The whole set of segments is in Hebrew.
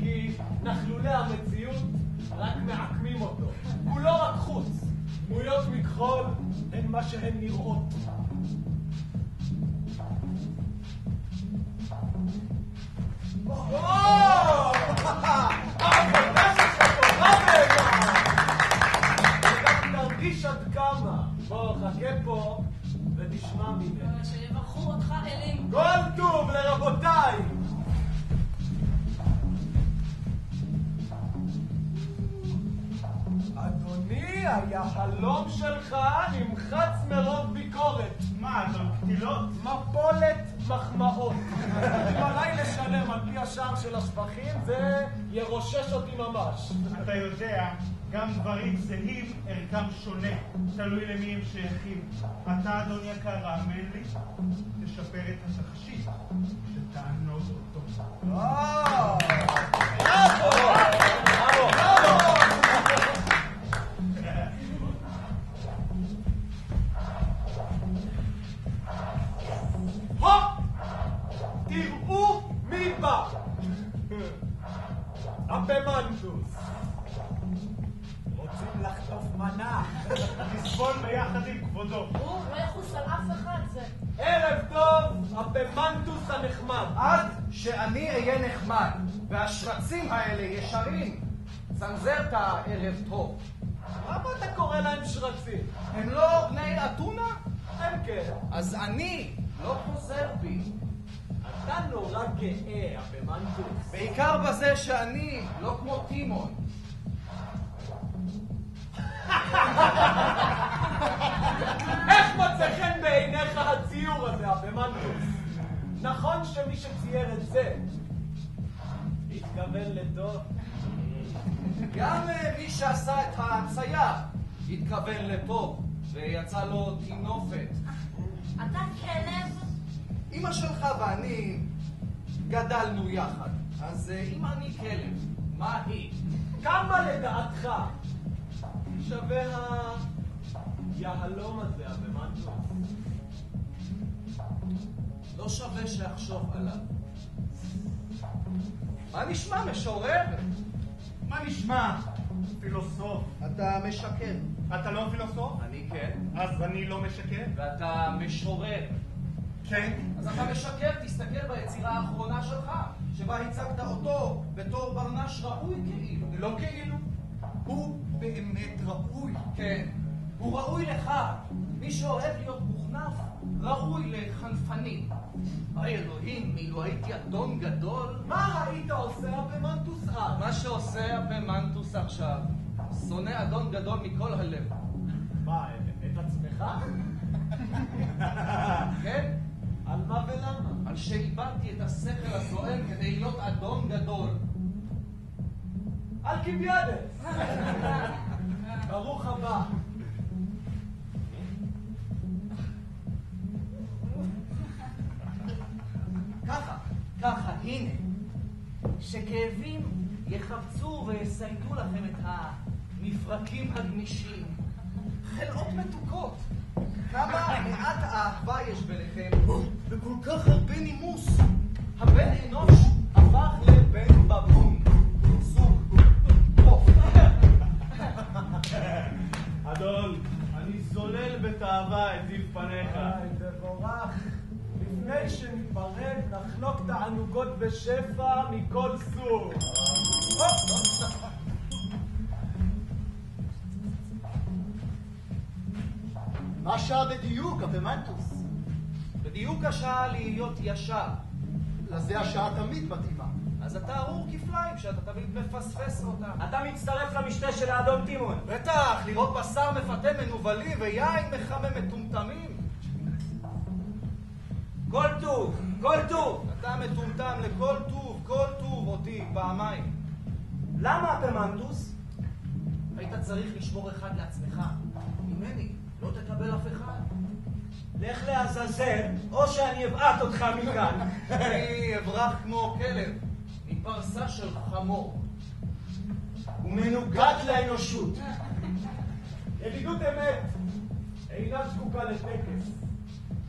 כי נחלולי המציאות רק מעקמים אותו. הוא לא רק חוץ. דמויות מכחול הן מה שהן נראות. תרגיש עד כמה. בוא, חכה פה ותשמע ממני. שיברכו אותך אלים. כל מפולת מחמאות. אם עליי לשלם על פי השער של השפכים, זה ירושש אותי ממש. אתה יודע, גם דברים זהים ערכם שונה, תלוי למי הם שייכים. אתה, אדון יקר, האמן לי, תשפר את התכשיט, שתענוג אותו. אפמנטוס. רוצים לחטוף מנה. נסבול ביחד עם כבודו. הוא לא יחוס על אף אחד, זה... ערב טוב, אפמנטוס הנחמד. עד שאני אהיה נחמד, והשרצים האלה ישרים. צנזרת ערב טוב. למה אתה קורא להם שרצים? הם לא בני אתונה? הם כן. אז אני לא חוזר בי. אתה נורא גאה, אפמנטוס. בעיקר בזה שאני לא כמו טימון. איך מצא חן בעיניך הציור הזה, אפמנטוס? נכון שמי שצייר את זה התכוון לטוב? גם אה, מי שעשה את ההצייה התכוון לטוב, ויצא לו טינופת. אתה כלב? אמא שלך ואני גדלנו יחד, אז אה, אם אני כלב, מה היא? כמה לדעתך שווה היהלום הזה, אפמנטוס? לא שווה שאחשוב עליו. מה נשמע, משורר? מה נשמע? פילוסוף. אתה משקר. אתה לא פילוסוף? אני כן. אז אני לא משקר? ואתה משורר. כן. אז אתה משקר, תסתכל ביצירה האחרונה שלך, שבה הצגת אותו בתור ברנש ראוי כאילו. לא כאילו. הוא באמת ראוי. כן. הוא ראוי לך. מי שאוהב להיות מוכנף, ראוי לחנפנים. אוי אלוהים, אילו הייתי אדון גדול, מה היית עושה הפמנטוס אז? מה שעושה הפמנטוס עכשיו, שונא אדון גדול מכל הלב. מה, את עצמך? כן? על מה ולמה? על שאיבדתי את השכל הסואן כדי להיות אדון גדול. אלקיביאדס! ברוך הבא. ככה, ככה, הנה. שכאבים יחבצו ויסייגו לכם את המפרקים הגמישים. חלאות מתוקות. כמה מעט אהבה יש ביניכם, וכל כך הרבה נימוס. הבן אנוש הפך לבן בבון. סוג קוף. אדון, אני זולל בתאווה את זיו פניך. היי, תבורך. לפני שניפרד, נחלוק תענוגות בשפע מכל סוג. מה שעה בדיוק, הפמנטוס? בדיוק השעה להיות ישר. לזה השעה תמיד מתאימה. אז אתה ארור כפליים שאתה תמיד מפספס אותה. אתה מצטרף למשתה של האדון טימון. בטח, לראות בשר מפתה מנוולים ויין מחמם מטומטמים. כל טוב, כל טוב. אתה מטומטם לכל טוב, כל טוב אותי, פעמיים. למה הפמנטוס? היית צריך לשמור אחד לעצמך. ממני, לא תקבל אף אחד. לך לעזאזל, או שאני אבעט אותך מכאן. אני אברח כמו כלב, מפרסה של חמור. הוא מנוגד לאנושות. ידידות אמת אינה זקוקה לטקס.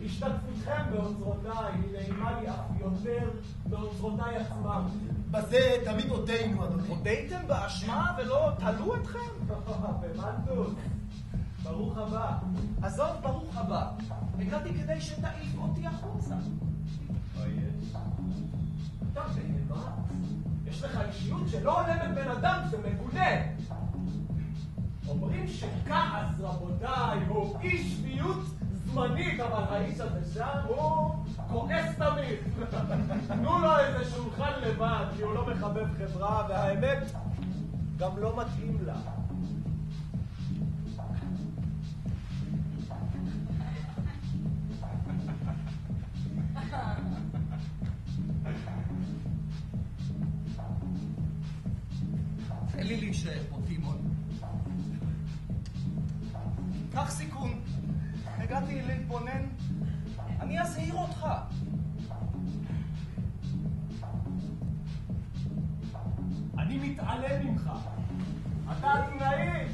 השתתפותכם באוצרותיי היא נעימה לי אף יותר מאוצרותיי עצמם. בזה תמיד הודינו, אדוני. הודיתם באשמה ולא תלו אתכם? במנטוס, ברוך הבא. עזוב, ברוך הבא. הגעתי כדי שתעיף אותי החוצה. יש לך אישיות שלא הולמת בן אדם, זה מגונה. אומרים שכעס, רבותיי, הוא אי שפיות זמנית, אבל האיש הזה שם הוא כועס תמיד. תנו לו איזה שולחן לבד, כי הוא לא מחבב חברה, והאמת, גם לא מתאים לה. תן לי להישאר פה, טימון. קח סיכון. הגעתי להתבונן. אני אזהיר אותך. אני מתעלם ממך. אתה אתונאי,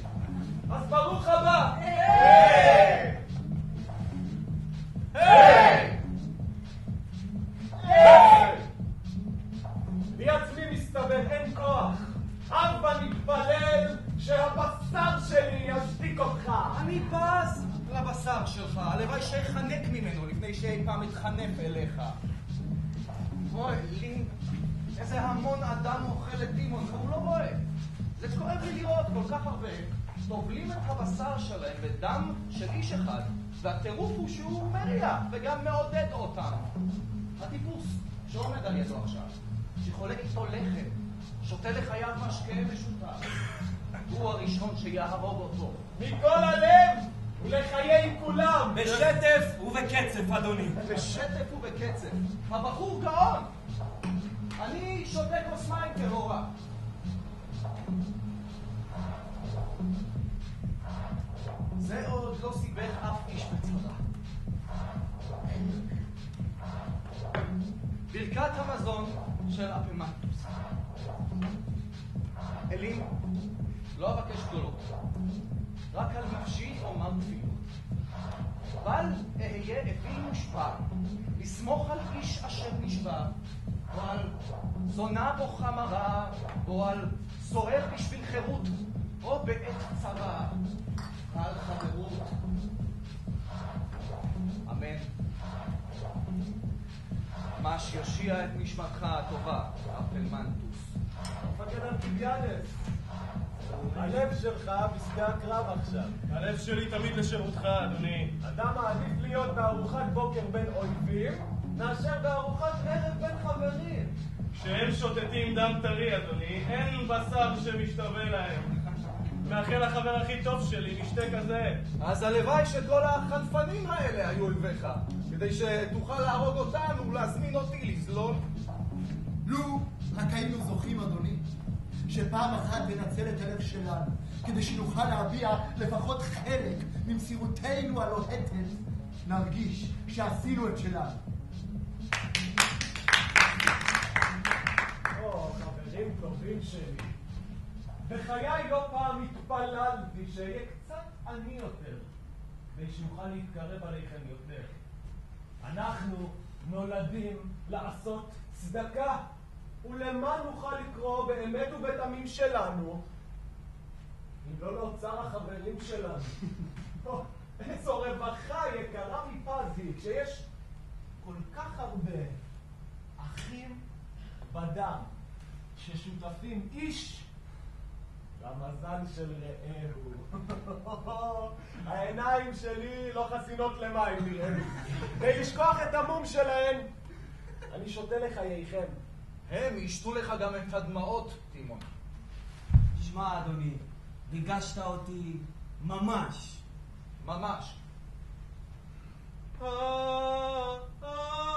אז ברוך הבא. המון אדם אוכל את טימון, והוא לא רואה. זה כואב לי לראות כל כך הרבה. טובלים את הבשר שלהם בדם של איש אחד, והטירוף הוא שהוא מריח וגם מעודד אותם. הטיפוס שעומד על ידו עכשיו, שחולק איתו לחם, שותה לחייו משקה משותף, הוא הראשון שיהרוג אותו. מכל הלב ולחיי כולם. בשטף ובקצף, אדוני. בשטף ובקצב. הבחור גאון! אני שותה כוס מים טהורה. זה עוד לא סיבך אף איש בצרה. ברכת המזון של אפמנטוס. אלים, לא אבקש גדולות, רק על נפשי אומר תפילות. בל אהיה אפי מושפע, לסמוך על איש אשר נשבע, על זונה בוכה מרה, או על שורר בשביל חירות, או בעת צרה, על חברות. אמן. מה שיושיע את נשמתך הטובה, אפלמנטוס. מפקד אלקיביאדס, הלב שלך בשדה הקרב עכשיו. הלב שלי תמיד לשירותך, אדוני. אדם מעדיף להיות בארוחת בוקר בין אויבים, מאשר בארוחת ערב בין חברים. כשהם שותתים דם טרי, אדוני, אין בשר שמשתווה להם. מאחל לחבר הכי טוב שלי, משתה כזה. אז הלוואי שכל החנפנים האלה היו אויביך, כדי שתוכל להרוג אותנו ולהזמין אותי לזלול. לו רק היינו זוכים, אדוני, שפעם אחת ננצל את הלב שלנו, כדי שנוכל להביע לפחות חלק ממסירותנו הלוהטת, נרגיש שעשינו את שלנו. או, חברים טובים שלי. בחיי לא פעם התפללתי שאהיה קצת עני יותר, כדי שאוכל להתקרב עליכם יותר. אנחנו נולדים לעשות צדקה, ולמה נוכל לקרוא באמת ובתמים שלנו, אם לא לאוצר החברים שלנו. איזו רווחה יקרה מפזי, כשיש כל כך הרבה אחים בדם, ששותפים איש למזל של רעהו. העיניים שלי לא חסינות למים, נראה לי. כדי לשכוח את המום שלהן, אני שותה לחייכם. הם ישתו לך גם את הדמעות, טימון. שמע, אדוני, ריגשת אותי ממש. ממש. אה, אה, אה,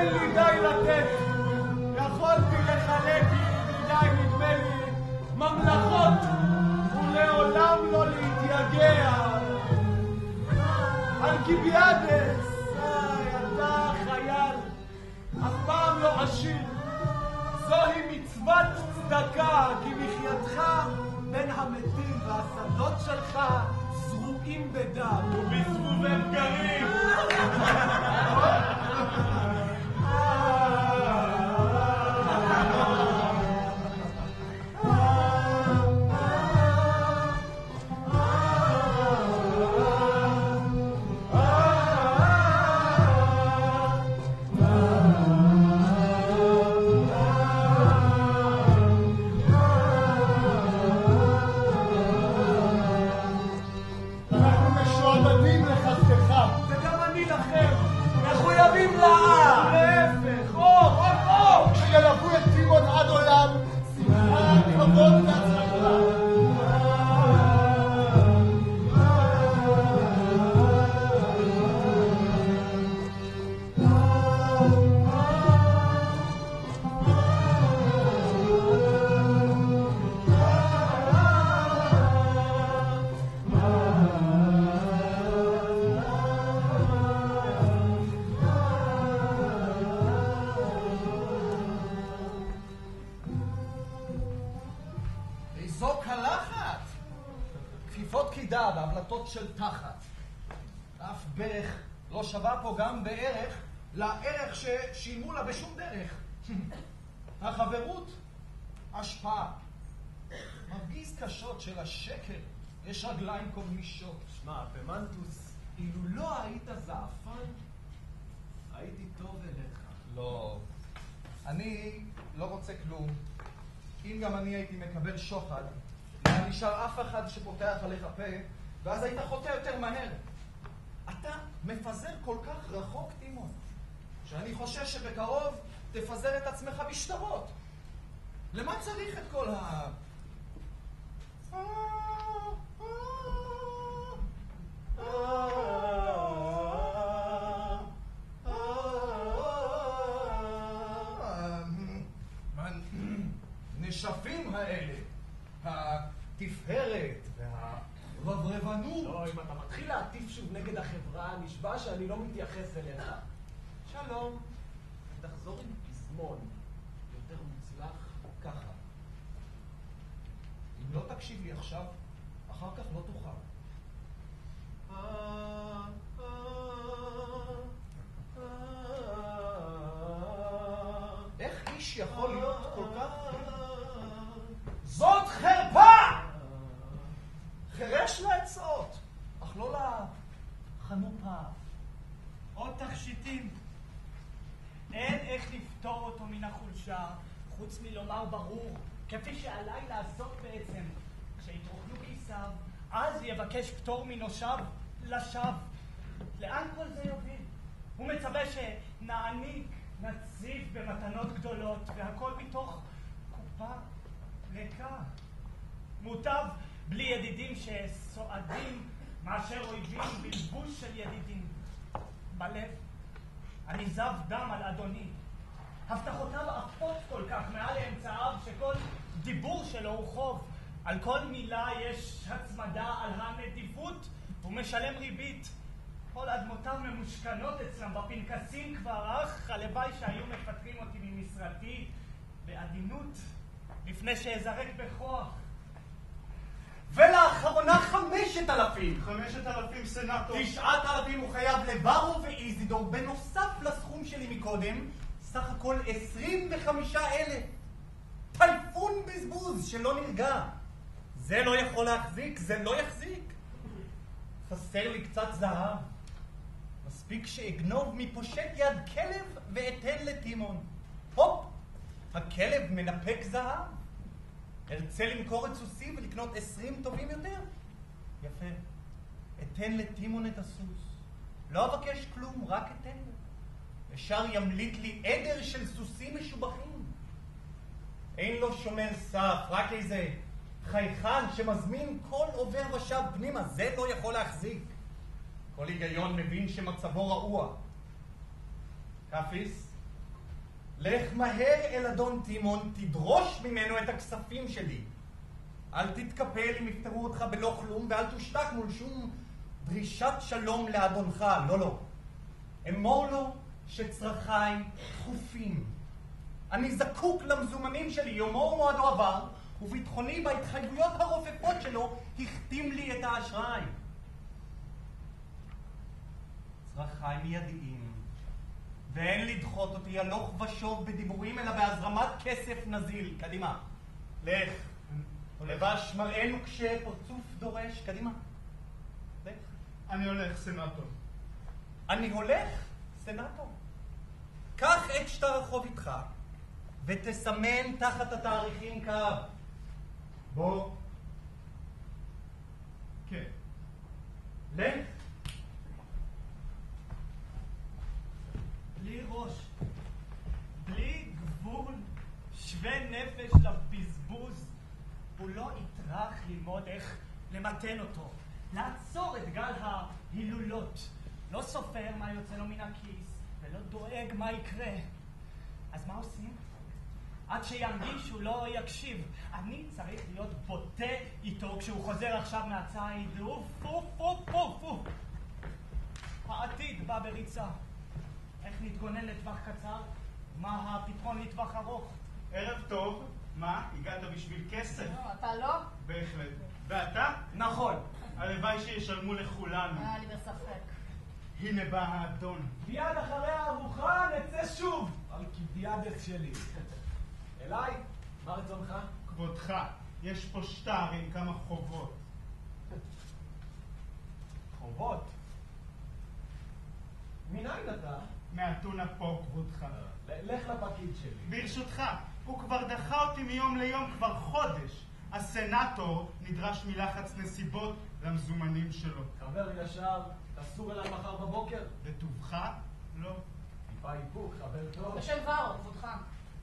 אין לי די לתת. יכולתי לחלק לידידיי, נדמה לי, ממלכות, ולעולם לא להתייגע. אלקיביאדס, איי, אתה חייל, אף פעם לא עשיר. זוהי מצוות צדקה, כי מחייתך בין המתים והשדות שלך זרועים בדם. ובזבובי בקרים. החברות, השפעה. מרגיז קשות של השקר, יש רגליים קוממישות. שמע, במנטוס, אילו לא היית זעפן, הייתי טוב אליך. לא. אני לא רוצה כלום. אם גם אני הייתי מקבל שוחד, לא נשאר אף אחד שפותח עליך פה, ואז היית חוטא יותר מהר. אתה מפזר כל כך רחוק, טימון, שאני חושש שבקרוב תפזר את עצמך בשטרות. למה צריך את כל ה... הנשפים האלה, התפארת והרברבנות. לא, אם אתה מתחיל להטיף שוב נגד החברה, נשבע שאני לא מתייחס אליך. שלום, תחזור עם פזמון יותר מוצלח ככה. אם לא תקשיב לי עכשיו, אחר כך לא תוכל. איך איש יכול להיות כל כך... זאת חרפה! חירש לעצות, אך לא לחנופה. עוד תכשיטים. לפתור אותו מן החולשה, חוץ מלומר ברור, כפי שעליי לעשות בעצם. כשיתרוקנו כיסיו, אז יבקש פטור מנושיו לשווא. לאן כל זה יוביל? הוא מצווה שנעניק, נציב במתנות גדולות, והכל מתוך קופה ריקה. מוטב בלי ידידים שסועדים מאשר אויבים בלבוש של ידידים. בלב, אני זב דם על אדוני. הבטחותיו עפות כל כך מעל לאמצעיו, שכל דיבור שלו הוא חוב. על כל מילה יש הצמדה על הנדיבות, הוא משלם ריבית. כל אדמותיו ממושכנות אצלם בפנקסים כבר, אך הלוואי שהיו מפטרים אותי ממשרתי בעדינות, לפני שאזרק בכוח. ולאחרונה חמשת אלפים. חמשת אלפים סנטור. תשעת אלפים הוא חייב לברו ואיזידור, בנוסף לסכום שלי מקודם, סך הכל עשרים וחמישה אלף. טייפון בזבוז שלא נרגע. זה לא יכול להחזיק, זה לא יחזיק. חסר לי קצת זהב. מספיק שאגנוב מפושט יד כלב ואתן לטימון. הופ! הכלב מנפק זהב. ארצה למכור את סוסי ולקנות עשרים טובים יותר? יפה. אתן לטימון את הסוס. לא אבקש כלום, רק אתן לו. ישר ימליט לי עדר של סוסים משובחים. אין לו שומר סף, רק איזה חייכן שמזמין כל עובר ושב פנימה, זה לא יכול להחזיק. כל היגיון מבין שמצבו רעוע. קפיס, לך מהר אל אדון טימון, תדרוש ממנו את הכספים שלי. אל תתקפל אם יפטרו אותך בלא כלום, ואל תושתק מול שום דרישת שלום לאדונך, לא, לא. אמור לו שצרכיי דחופים. אני זקוק למזומנים שלי, יומו ומועדו עבר, וביטחוני בהתחייבויות הרופפות שלו החתים לי את האשראי. צרכיי מיידיים, ואין לדחות אותי הלוך ושוב בדיבורים, אלא בהזרמת כסף נזיל. קדימה. לך. לבש מראה נוקשה, פרצוף דורש. קדימה. לך. אני הולך, סנטור. אני הולך, סנטור. קח את שטר החוב איתך, ותסמן תחת התאריכים קו. בוא. כן. לך. בלי ראש, בלי גבול, שווה נפש לבזבוז, הוא לא יטרח ללמוד איך למתן אותו, לעצור את גל ההילולות. לא סופר מה יוצא לו מן הכיס, ולא דואג מה יקרה. אז מה עושים? עד שירגיש שהוא לא יקשיב. אני צריך להיות בוטה איתו כשהוא חוזר עכשיו מהציד. אוף, אוף, אוף, אוף, אוף. העתיד בא בריצה. איך נתגונן לטווח קצר? מה הפתרון לטווח ארוך? ערב טוב. מה, הגעת בשביל כסף? לא, אתה לא? בהחלט. ואתה? נכון. הלוואי שישלמו לכולנו. היה לי בספק. הנה בא האדון. מיד אחרי הארוחה נצא שוב אלקיביאדס שלי. אליי, מה רצונך? כבודך, יש פה שטר עם כמה חובות. חובות. מניין אתה? מאתונה פה, כבודך. ל- לך לפקיד שלי. ברשותך, הוא כבר דחה אותי מיום ליום כבר חודש. הסנאטור נדרש מלחץ נסיבות למזומנים שלו. חבר ישר, תסור אליי מחר בבוקר. בטובך? לא. טיפה איפוק, חבר טוב. בשם ורו, כבודך.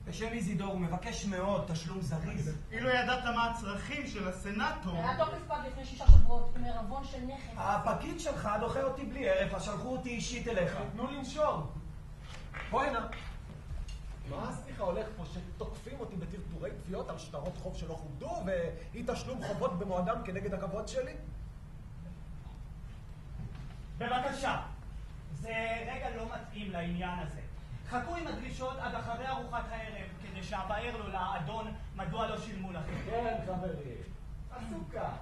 בשם איזידור הוא מבקש מאוד תשלום זריז. אילו ידעת מה הצרכים של הסנאטור, התוקף פג לפני שישה שבועות, עם עירבון של נכס. הפקיד שלך דוחה אותי בלי ערב, אז שלחו אותי אישית אליך. תנו לנשום. בוא הנה. מה סליחה הולך פה שתוקפים אותי בטרטורי תביעות על שטרות חוב שלא כובדו ואי תשלום חובות במועדם כנגד הכבוד שלי? בבקשה, זה רגע לא מתאים לעניין הזה. חכו עם הדרישות עד אחרי ארוחת הערב, כדי שאבאר לו לאדון מדוע לא שילמו לכם. כן, חברים. עשו כך.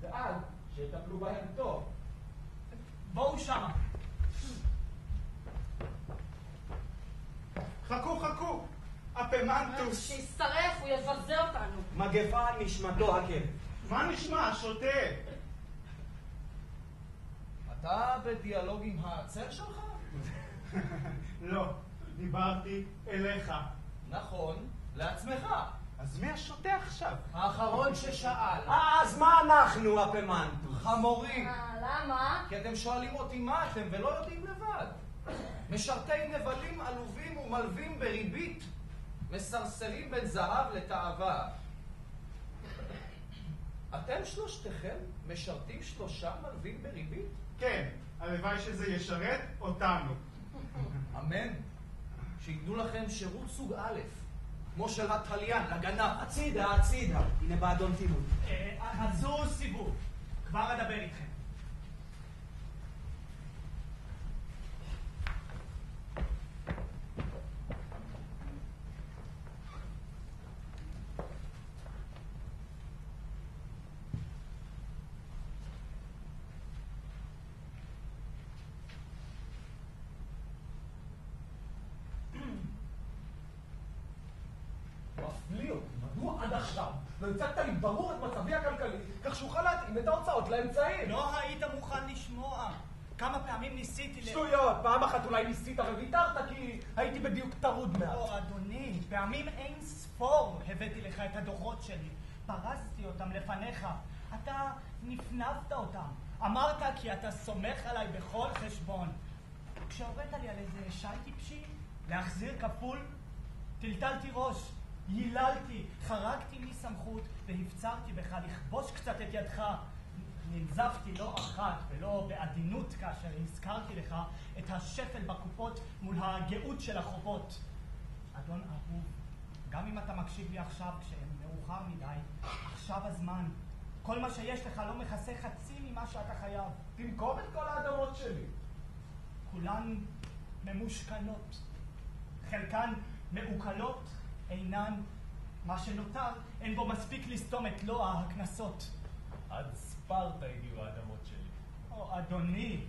ועד שיטפלו בהם טוב. בואו שמה. חכו חכו! אפמנטוס! שישרף, הוא יבזה אותנו. מגפה על נשמתו הכלב. מה נשמע? שוטה! אתה בדיאלוג עם העצר שלך? לא, דיברתי אליך. נכון, לעצמך. אז מי השוטה עכשיו? האחרון ששאל. אז מה אנחנו, אפמנטוס? חמורים. אה, למה? כי אתם שואלים אותי מה אתם ולא יודעים לבד. משרתי נבלים עלובים ומלווים בריבית, מסרסרים בין זהב לתאווה. אתם שלושתכם משרתים שלושה מלווים בריבית? כן, הלוואי שזה ישרת אותנו. אמן. שייתנו לכם שירות סוג א', כמו של התליין, לגנב. הצידה, הצידה. הנה בא אדון טימון. אה, עשו סיבוב. כבר אדבר איתכם. מפליא אותי, מדוע עד עכשיו לא הצגת לי ברור את מצבי הכלכלי, כך שאוכל להתאים את ההוצאות לאמצעים? לא היית מוכן לשמוע. כמה פעמים ניסיתי ל... שטויות, פעם אחת אולי ניסית וויתרת כי הייתי בדיוק טרוד מעט. לא, אדוני, פעמים אין ספור הבאתי לך את הדוחות שלי. פרסתי אותם לפניך. אתה נפנפת אותם. אמרת כי אתה סומך עליי בכל חשבון. כשהורית לי על איזה שי טיפשי, להחזיר כפול, טלטלתי ראש, ייללתי, חרגתי מסמכות והפצרתי בך לכבוש קצת את ידך. ננזפתי לא אחת ולא בעדינות כאשר הזכרתי לך את השפל בקופות מול הגאות של החובות. אדון אהוב, גם אם אתה מקשיב לי עכשיו כשמאוחר מדי, עכשיו הזמן. כל מה שיש לך לא מכסה חצי ממה שאתה חייב. תמכור את כל האדמות שלי. כולן ממושכנות. חלקן מעוקלות, אינן. מה שנותר, אין בו מספיק לסתום את לוע הקנסות. עד ספרטה הגיעו האדמות שלי. או, אדוני,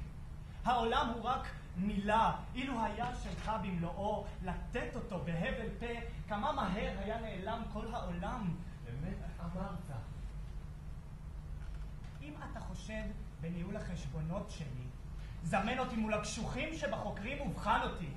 העולם הוא רק מילה. אילו היה שלך במלואו לתת אותו בהבל פה, כמה מהר היה נעלם כל העולם. באמת אמרת. אם אתה חושד בניהול החשבונות שלי, זמן אותי מול הקשוחים שבחוקרים ובחן אותי,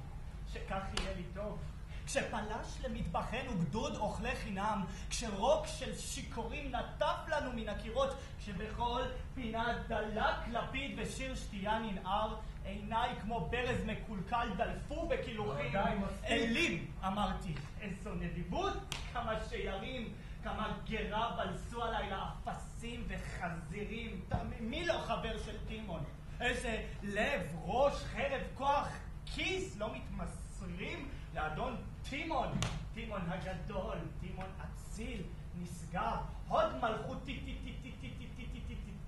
שכך יהיה לי טוב. כשפלש למטבחנו גדוד אוכלי חינם, כשרוק של שיכורים נטף לנו מן הקירות, כשבכל פינה דלק לפיד ושיר שתייה ננער, עיניי כמו ברז מקולקל דלפו בקילוחים. אלים, אמרתי, איזו נדיבות, כמה שירים. כמה גרה בלסו עליי לאפסים וחזירים. מי לא חבר של טימון? איזה לב, ראש, חרב, כוח, כיס לא מתמסרים לאדון טימון, טימון הגדול, טימון אציל, נסגר, הוד מלכות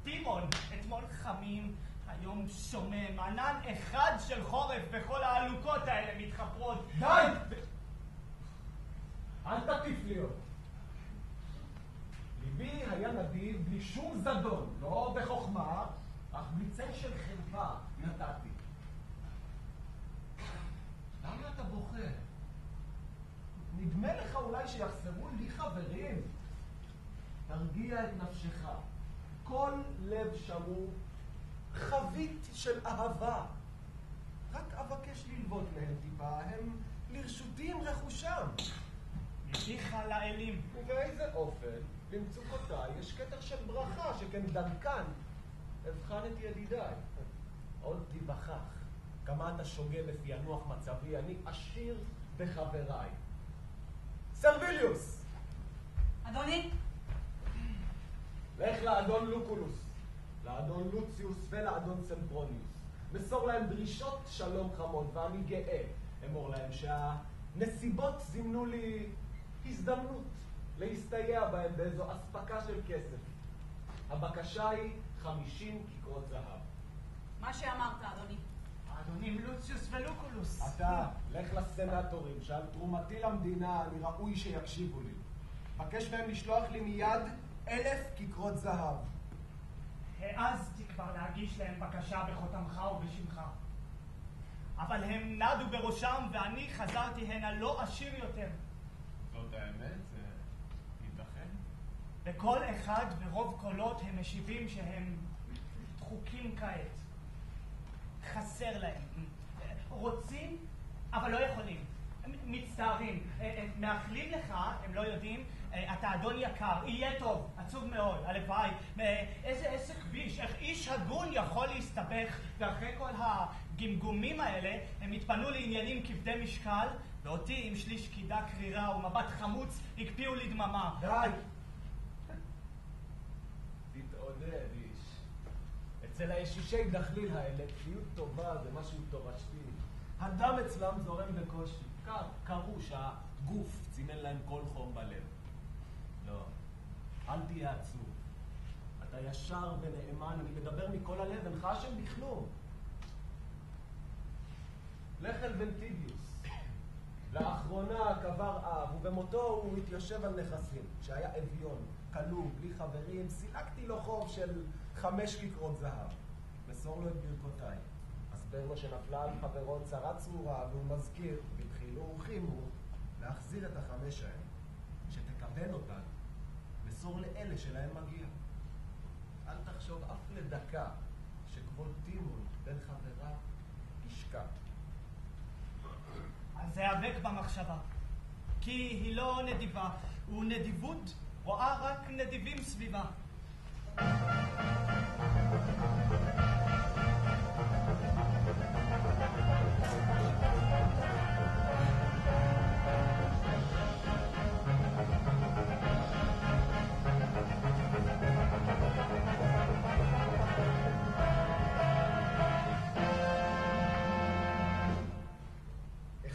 טימון, אתמול חמים, היום שומם, ענן אחד של חורף וכל העלוקות האלה מתחפרות. די! אל תטיף לי עוד. ליבי היה נדיב בלי שום זדון, לא בחוכמה, אך בלי צל של חרפה נתתי. למה אתה בוכה? נדמה לך אולי שיחסרו לי חברים? תרגיע את נפשך. כל לב שמור חבית של אהבה. רק אבקש ללוות מהם טיפה, הם לרשותי עם רכושם. מפיך לאלים. ובאיזה אופן, במצוקותיי יש כתר של ברכה, שכן דרכן אבחן את ידידיי. עוד תיווכח, כמה אתה שוגה בפענוח מצבי, אני עשיר בחבריי. סרביליוס, אדוני, לך לאדון לוקולוס, לאדון לוציוס ולאדון סמפרוניוס. מסור להם דרישות שלום חמות, ואני גאה. אמור להם שהנסיבות זימנו לי הזדמנות להסתייע בהם באיזו אספקה של כסף. הבקשה היא 50 כיכרות זהב. מה שאמרת, אדוני. האדונים לוציוס ולוקולוס. אתה, לך לסנטורים, שעל תרומתי למדינה אני ראוי שיקשיבו לי. בקש מהם לשלוח לי מיד אלף כיכרות זהב. העזתי כבר להגיש להם בקשה בחותמך ובשמך. אבל הם נדו בראשם ואני חזרתי הנה לא עשיר יותר. זאת האמת, זה ייתכן. וכל אחד ברוב קולות הם משיבים שהם דחוקים כעת. חסר להם. רוצים, אבל לא יכולים. מצטערים. מאחלים לך, הם לא יודעים, אתה אדון יקר, יהיה טוב, עצוב מאוד, הלוואי. איזה איזה כביש, איך איש הגון יכול להסתבך, ואחרי כל הגמגומים האלה, הם התפנו לעניינים כבדי משקל, ואותי עם שליש קידה קרירה ומבט חמוץ הקפיאו לדממה. די! תתעודד. אצל הישישי דחליל האלה, כפיות טובה זה משהו תורשתי. הדם אצלם זורם בקושי. כך, קראו שהגוף צימן להם כל חום בלב. לא, אל תהיה עצוב. אתה ישר ונאמן, אני מדבר מכל הלב, אינך אשם בכלום. לך אל ונטיביוס. לאחרונה קבר אב, ובמותו הוא התיישב על נכסים. כשהיה אביון, כלוא, בלי חברים, סילקתי לו חוב של חמש כיכרות זהב. מסור לו את ברכותיי. הסבר לו שנפלה על חברו צרה צרורה, והוא מזכיר, בדחילו ורחימו, להחזיר את החמש האלה. שתקבל אותן, מסור לאלה שלהם מגיע. אל תחשוב אף לדקה שכבוד טימון בן חבריו ישקע. אז איאבק במחשבה. כי היא לא נדיבה, ונדיבות רואה רק נדיבים סביבה.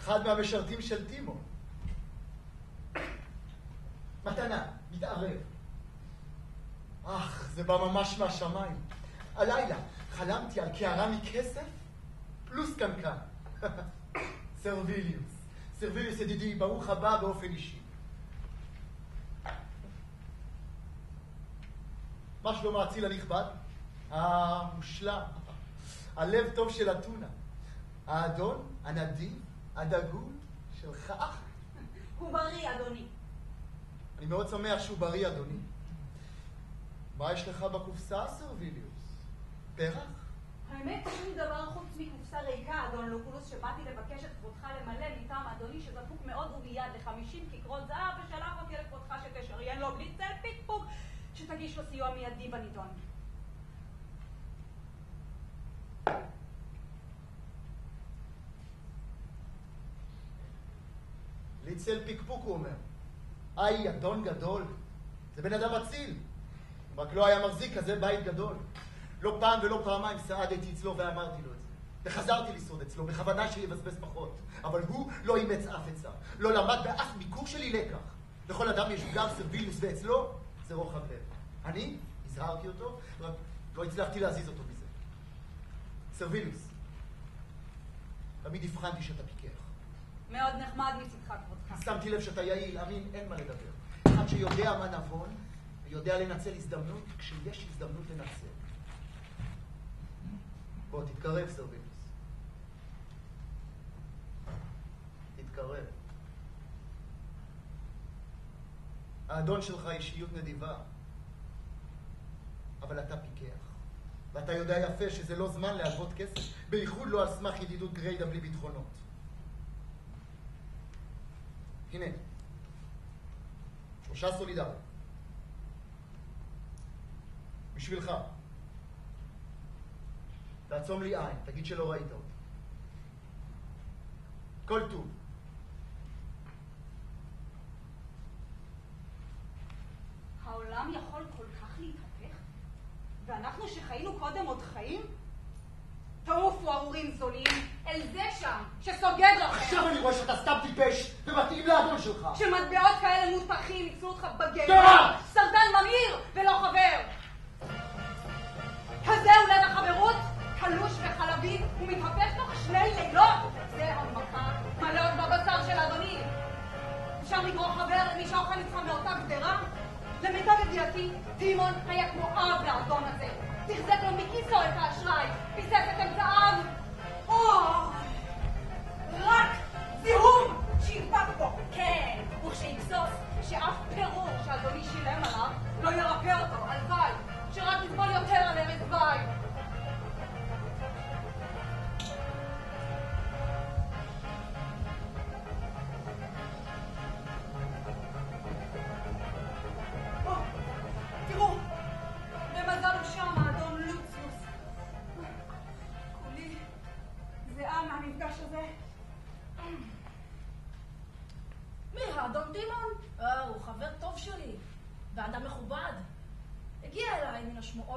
אחד מהמשרתים של טימון. מתנה, מתערב. זה בא ממש מהשמיים. הלילה חלמתי על קערה מכסף פלוס קנקן. סרביליוס. סרביליוס ידידי, ברוך הבא באופן אישי. מה שלום האציל הנכבד? המושלם. הלב טוב של אתונה. האדון, הנדיב, הדגול שלך. הוא בריא, אדוני. אני מאוד שמח שהוא בריא, אדוני. מה יש לך בקופסה, סרביליוס? פרח? האמת, שום דבר חוץ מקופסה ריקה, אדון לוקולוס, שבאתי לבקש את כבודך למלא מטעם אדוני שזקוק מאוד ומיד לחמישים כיכרות זהב, ושלח אותי לכבודך שתשריין לו בלי צל פיקפוק, שתגיש לו סיוע מיידי בנידון. ליצל פיקפוק, הוא אומר. היי, אדון גדול, זה בן אדם אציל. רק לא היה מחזיק כזה בית גדול. לא פעם ולא פעמיים סעדתי אצלו ואמרתי לו את זה. וחזרתי לסעוד אצלו, בכוונה שיבזבז פחות. אבל הוא לא אימץ אף עצה. לא למד באף ביקור שלי לקח. לכל אדם יש גב סרבילוס ואצלו זה רוחב לב. אני הזהרתי אותו, רק לא הצלחתי להזיז אותו מזה. סרבילוס, תמיד הבחנתי שאתה פיקח. מאוד נחמד מצדך, כבודך. שמתי לב שאתה יעיל, אמין, אין מה לדבר. אחד שיודע מה נבון, ויודע לנצל הזדמנות כשיש הזדמנות לנצל. בוא, תתקרב, סרבילוס. תתקרב. האדון שלך אישיות נדיבה, אבל אתה פיקח. ואתה יודע יפה שזה לא זמן להלוות כסף, בייחוד לא על סמך ידידות גריידה בלי ביטחונות. הנה, שלושה סולידריות. בשבילך. תעצום לי עין, תגיד שלא ראית אותי. כל טוב. העולם יכול כל כך להתהפך? ואנחנו שחיינו קודם עוד חיים? תעופו ארורים זולים אל זה שם, שסוגד לכם, עכשיו אני רואה שאתה סתם טיפש ומתאים לאדון שלך. שמטבעות כאלה מוטפחים ייצאו אותך די! סרטן ממאיר ולא חבר. כזה הוא לב החברות, קלוש וחלבי, ומתהפך תוך שני לילות. זה המכה, מלא עוד בבשר של אדוני. אפשר לקרוא חבר למי שאוכל איתך מאותה גדרה? למיטב ידיעתי, טימון היה כמו אב לאדון הזה. תחזק לו מכיסו את האשראי, ביסס את אמצעיו. אוי, רק זיהום שידבק בו. כן, וכשיגסוס, שאף פירור שאדוני שילם עליו לא ירפא אותו, הלוואי, שרק יסבול יותר על ארז וואי.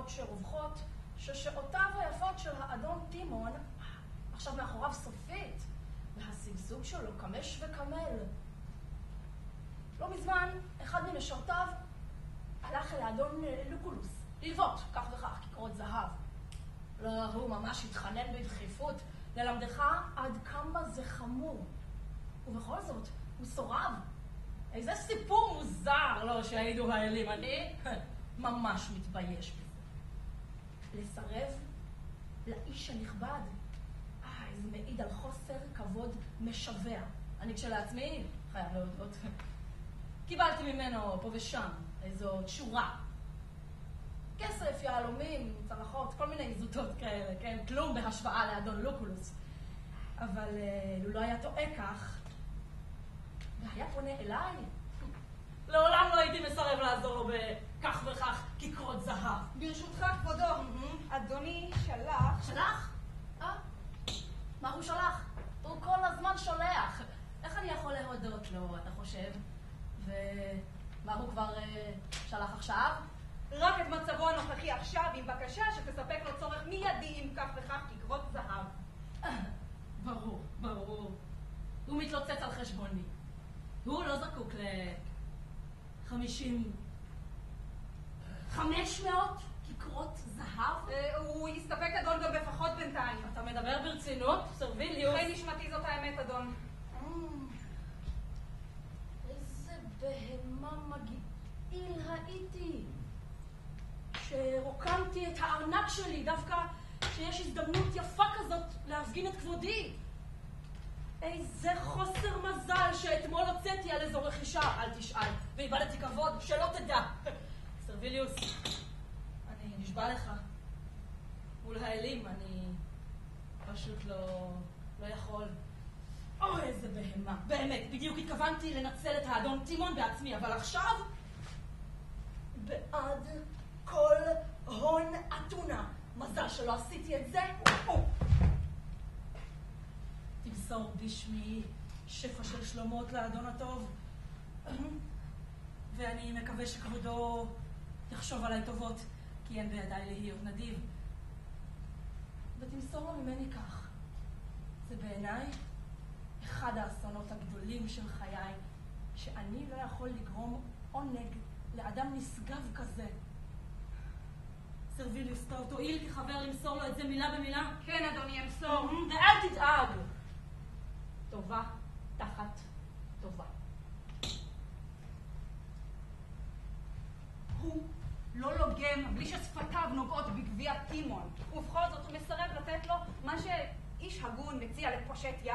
השמועות שרווחות, ששעותיו היפות של האדון טימון עכשיו מאחוריו סופית, והשגשוג שלו קמש וקמל. לא מזמן, אחד ממשרתיו הלך אל האדון אה, לוקולוס, ללוות כך וכך כיכרות זהב. לא, הוא ממש התחנן בדחיפות ללמדך עד כמה זה חמור. ובכל זאת, הוא סורב. איזה סיפור מוזר, לא, שהעידו האלים. אני ממש מתבייש. לסרב לאיש הנכבד, אה, זה מעיד על חוסר כבוד משווע. אני כשלעצמי, חייב להודות, קיבלתי ממנו פה ושם איזו תשורה. כסף, יהלומים, צלחות, כל מיני זוטות כאלה, כן? כלום בהשוואה לאדון לוקולוס. אבל אה, לו לא היה טועה כך, והיה פונה אליי, לעולם לא הייתי מסרב לעזור לו בכך וכך כיכרות זהב. ברשותך, כבודו, אדוני שלח... שלח? אה? מה הוא שלח? הוא כל הזמן שולח. איך אני יכול להודות לו, אתה חושב? ומה הוא כבר אה, שלח עכשיו? רק את מצבו הנוכחי עכשיו, עם בקשה שתספק לו צורך מיידי עם כך וכך כיכרות זהב. ברור, ברור. הוא מתלוצץ על חשבוני. הוא לא זקוק ל-50... 500 כיכרות זהב? אה, הוא יסתפק אדון גם בפחות בינתיים. אתה מדבר ברצינות? סרביליוס? חי נשמתי זאת האמת, אדון. איזה בהמה מגעיל ראיתי. שרוקנתי את הארנק שלי דווקא כשיש הזדמנות יפה כזאת להפגין את כבודי. איזה חוסר מזל שאתמול הוצאתי על איזו רכישה, אל תשאל, ואיבדתי כבוד, שלא תדע. סרביליוס, אני נשבע לך. מול האלים אני פשוט לא, לא יכול. אוי, איזה בהמה. באמת, בדיוק התכוונתי לנצל את האדון טימון בעצמי, אבל עכשיו... בעד כל הון אתונה. מזל שלא עשיתי את זה. תמסור בשמי שפע של שלומות לאדון הטוב. ואני אני מקווה שכבודו יחשוב עליי טובות, כי אין בידיי להיות נדיב. ותמסור לו ממני כך. זה בעיניי אחד האסונות הגדולים של חיי, שאני לא יכול לגרום עונג לאדם נשגב כזה. סרביליוס, טוב, תואיל כחבר למסור לו את זה מילה במילה? כן, אדוני, אמסור. ואל תדאג. טובה תחת טובה. הוא לוגם בלי ששפתיו נוגעות בגביע טימון, ובכל זאת הוא מסרב לתת לו מה שאיש הגון מציע לפושט יד.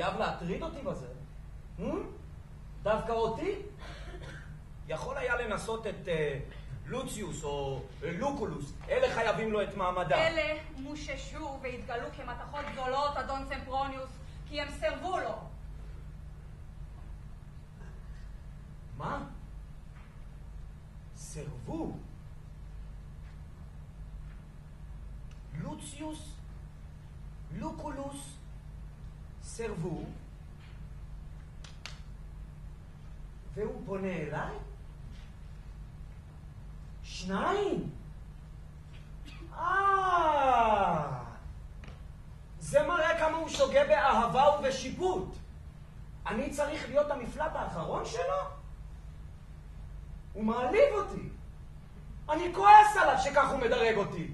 חייב להטריד אותי בזה? הממ? דווקא אותי? יכול היה לנסות את אה, לוציוס או אה, לוקולוס, אלה חייבים לו את מעמדם. אלה מוששו והתגלו כמתכות זולות, אדון סמפרוניוס, כי הם סירבו לו. מה? סירבו? לוציוס? לוקולוס? סירבו? והוא פונה אליי? שניים? אה, זה מראה כמה הוא שוגה באהבה ובשיפוט. אני צריך להיות המפלט האחרון שלו? הוא מעליב אותי. אני כועס עליו שכך הוא מדרג אותי.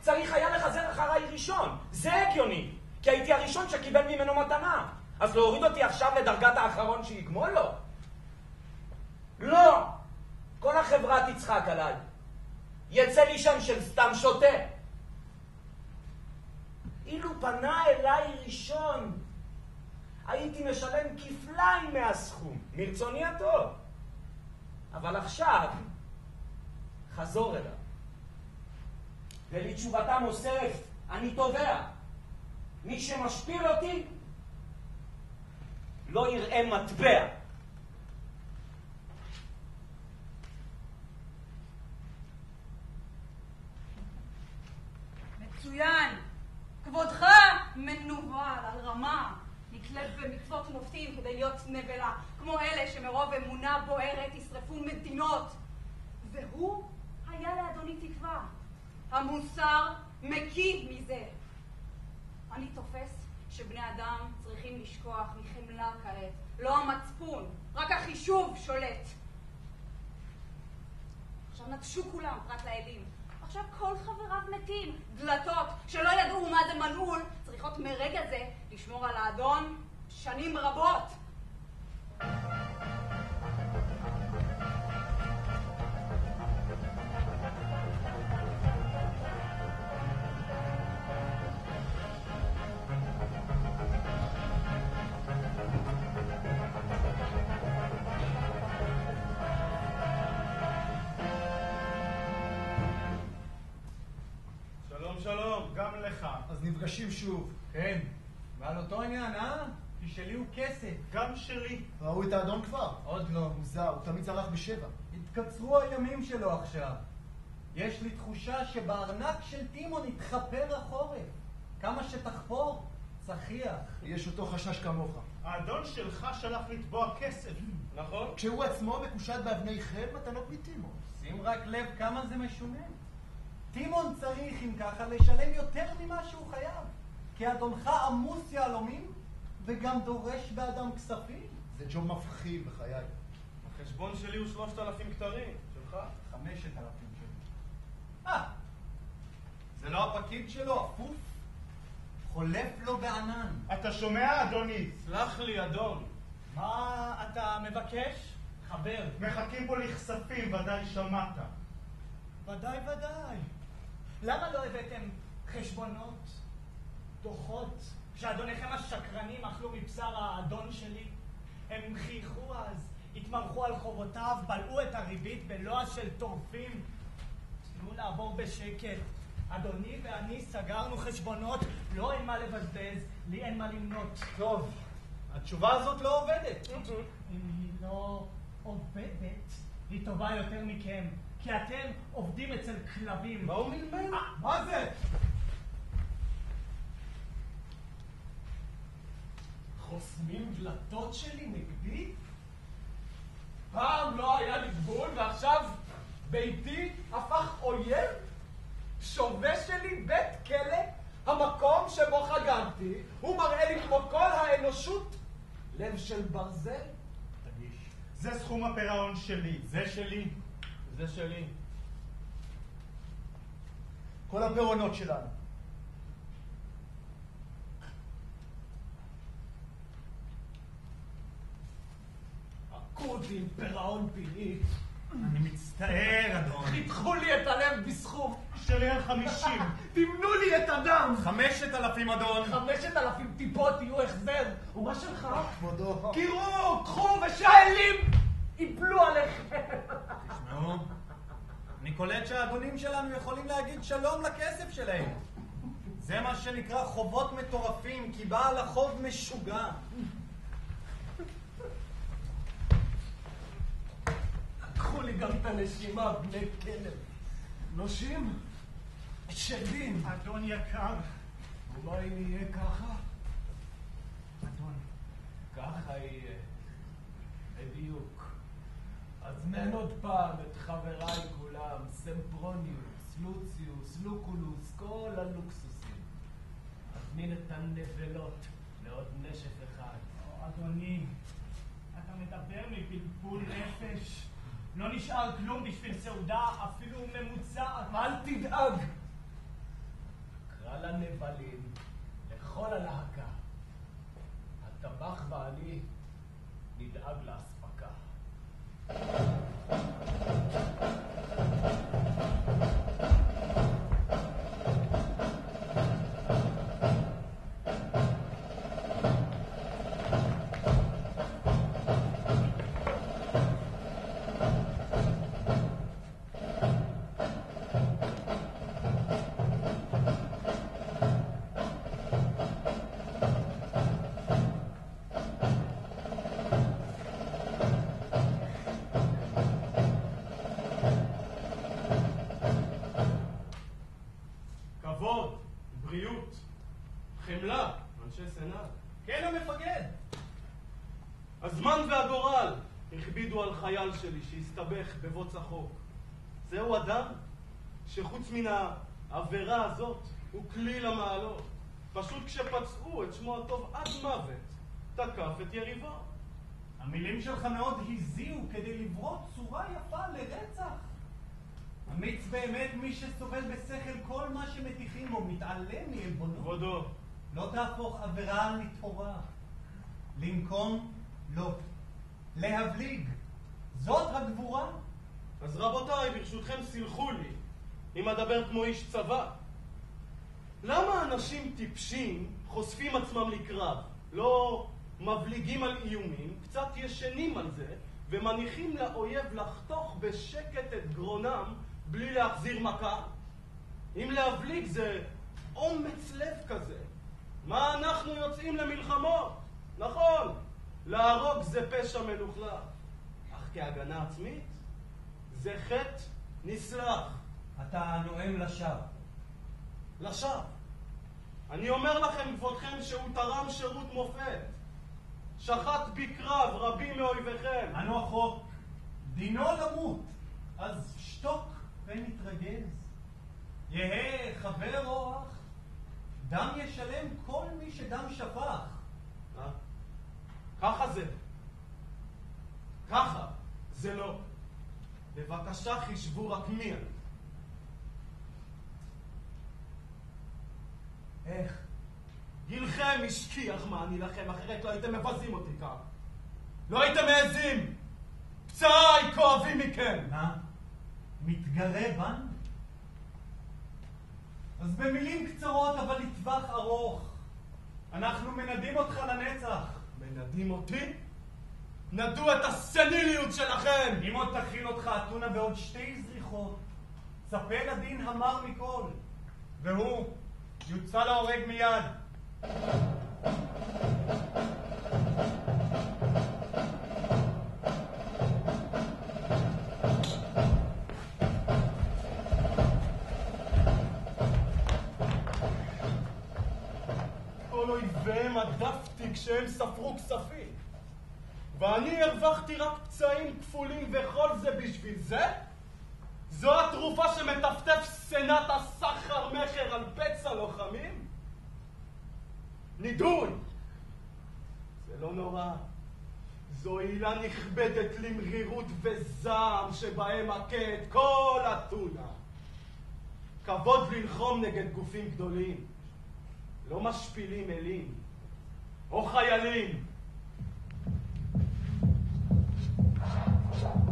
צריך היה לחזר אחריי ראשון. זה הגיוני, כי הייתי הראשון שקיבל ממנו מתנה. אז להוריד אותי עכשיו לדרגת האחרון שיגמול לו? לא! כל החברה תצחק עליי. יצא לי שם של סתם שוטה. אילו פנה אליי ראשון, הייתי משלם כפליים מהסכום, מרצוני הטוב. אבל עכשיו, חזור אליו. ולתשובתה מוסף, אני תובע. מי שמשפיל אותי, לא יראה מטבע. מצוין. כבודך מנוול על רמה, נתלית במצוות מופתים כדי להיות נבלה, כמו אלה שמרוב אמונה בוערת ישרפו מדינות. והוא היה לאדוני תקווה. המוסר מקיא מזה. אני תופס שבני אדם צריכים לשכוח מחמלה כעת, לא המצפון, רק החישוב שולט. עכשיו נטשו כולם פרט לאלים. עכשיו כל חבריו מתים. דלתות שלא ידעו מה זה מנעול, צריכות מרגע זה לשמור על האדון שנים רבות. נפגשים שוב. כן, ועל אותו עניין, אה? כי שלי הוא כסף. גם שלי. ראו את האדון כבר? עוד לא. מוזר, הוא תמיד צרח בשבע. התקצרו הימים שלו עכשיו. יש לי תחושה שבארנק של טימון יתחפר החורף. כמה שתחפור, צחיח. יש אותו חשש כמוך. האדון שלך שלח לתבוע כסף. נכון? כשהוא עצמו מקושט באבני חיל מתנות מטימון. שים רק לב כמה זה משונה. טימון צריך, אם ככה, לשלם יותר ממה שהוא חייב. כי אדונך עמוס יהלומים, וגם דורש באדם כספים. זה ג'וב מפחיד בחיי. החשבון שלי הוא שלושת אלפים כתרים. שלך? חמשת אלפים שלי. אה, זה לא הפקיד שלו, אפוף? חולף לו בענן. אתה שומע, אדוני? סלח לי, אדון. מה אתה מבקש? חבר. מחכים פה לכספים, ודאי שמעת. ודאי, ודאי. למה לא הבאתם חשבונות, דוחות, כשאדוניכם השקרנים אכלו מבשר האדון שלי? הם הם חייכו אז, התמרחו על חובותיו, בלעו את הריבית בלוע של טורפים. תנו לעבור בשקט. אדוני ואני סגרנו חשבונות, לא אין מה לבזבז, לי אין מה למנות. טוב, התשובה הזאת לא עובדת. אם היא לא עובדת, היא טובה יותר מכם, כי אתם עובדים אצל כלבים. מה הוא מלמל? מה זה? חוסמים דלתות שלי נגדי? פעם לא היה לי גבול ועכשיו ביתי הפך אויב? שווה שלי בית כלא? המקום שבו חגגתי, הוא מראה לי כמו כל האנושות לב של ברזל? תגיש. זה סכום הפירעון שלי, זה שלי. זה שלי. כל הפירעונות שלנו. הכורדים פירעון פלאי. אני מצטער, אדון. חיתכו לי את הלב בסכום. שלי על חמישים. תמנו לי את הדם. חמשת אלפים, אדון. חמשת אלפים טיפות יהיו החזר. ומה שלך? כבודו. קראו, קחו ושאלים יפלו עליכם. תשמעו, אני קולט שהאדונים שלנו יכולים להגיד שלום לכסף שלהם. זה מה שנקרא חובות מטורפים, כי בעל החוב משוגע. קחו לי גם את הנשימה, בני כלב. נושים? שדים. אדון יקר. אם יהיה ככה? אדון. ככה יהיה. בדיוק. אזמן עוד פעם את חבריי כולם, סמפרוניוס, לוציוס, לוקולוס, כל הלוקסוסים. אזמין את הנבלות לעוד נשף אחד. אדוני, אתה מדבר מבלבול נפש. לא נשאר כלום בשביל סעודה, אפילו ממוצעת. אל תדאג! קרא לנבלים, לכל הלהקה. הטבח ואני נדאג לאספקה. あっ。שלי שהסתבך בבוץ החוק. זהו אדם שחוץ מן העבירה הזאת הוא כלי למעלות. פשוט כשפצעו את שמו הטוב עד מוות, תקף את יריבו. המילים שלך מאוד הזיעו כדי לברות צורה יפה לרצח. אמיץ באמת מי שסובל בשכל כל מה שמטיחים בו, מתעלם מעלבונו. כבודו, לא תהפוך עבירה לתורה. לנקום, לא. להבליג, זאת הגבורה. אז רבותיי, ברשותכם סלחו לי אם אדבר כמו איש צבא. למה אנשים טיפשים חושפים עצמם לקרב? לא מבליגים על איומים, קצת ישנים על זה, ומניחים לאויב לחתוך בשקט את גרונם בלי להחזיר מכה? אם להבליג זה אומץ לב כזה. מה אנחנו יוצאים למלחמות? נכון, להרוג זה פשע מלוכלך, כהגנה עצמית זה חטא נסלח. אתה נואם לשווא. לשווא. אני אומר לכם, כבודכם, שהוא תרם שירות מופת. שחט בקרב רבים מאויביכם. אנו החוק, דינו למות, אז שתוק ונתרגז. יהא חבר או אח, דם ישלם כל מי שדם שפך. אה? ככה זה. ככה זה לא. בבקשה חישבו רק מי אני. איך? גילכם השכיח מה אני לכם, אחרת לא הייתם מבזים אותי כך. לא הייתם מעזים! פצעיי כואבים מכם! מה? מתגרה בנו? אז במילים קצרות אבל לטווח ארוך, אנחנו מנדים אותך לנצח. מנדים אותי? נדו את הסניליות שלכם! אם עוד תכיל אותך אתונה בעוד שתי זריחות, צפה לדין המר מכל, והוא יוצא להורג מיד. ואני הרווחתי רק פצעים כפולים, וכל זה בשביל זה? זו התרופה שמטפטף סנאט הסחר מכר על פצע לוחמים? נידוי! זה לא נורא. זו עילה נכבדת למרירות וזעם שבהם מכה את כל אתונה. כבוד ללחום נגד גופים גדולים. לא משפילים אלים, או חיילים. שעה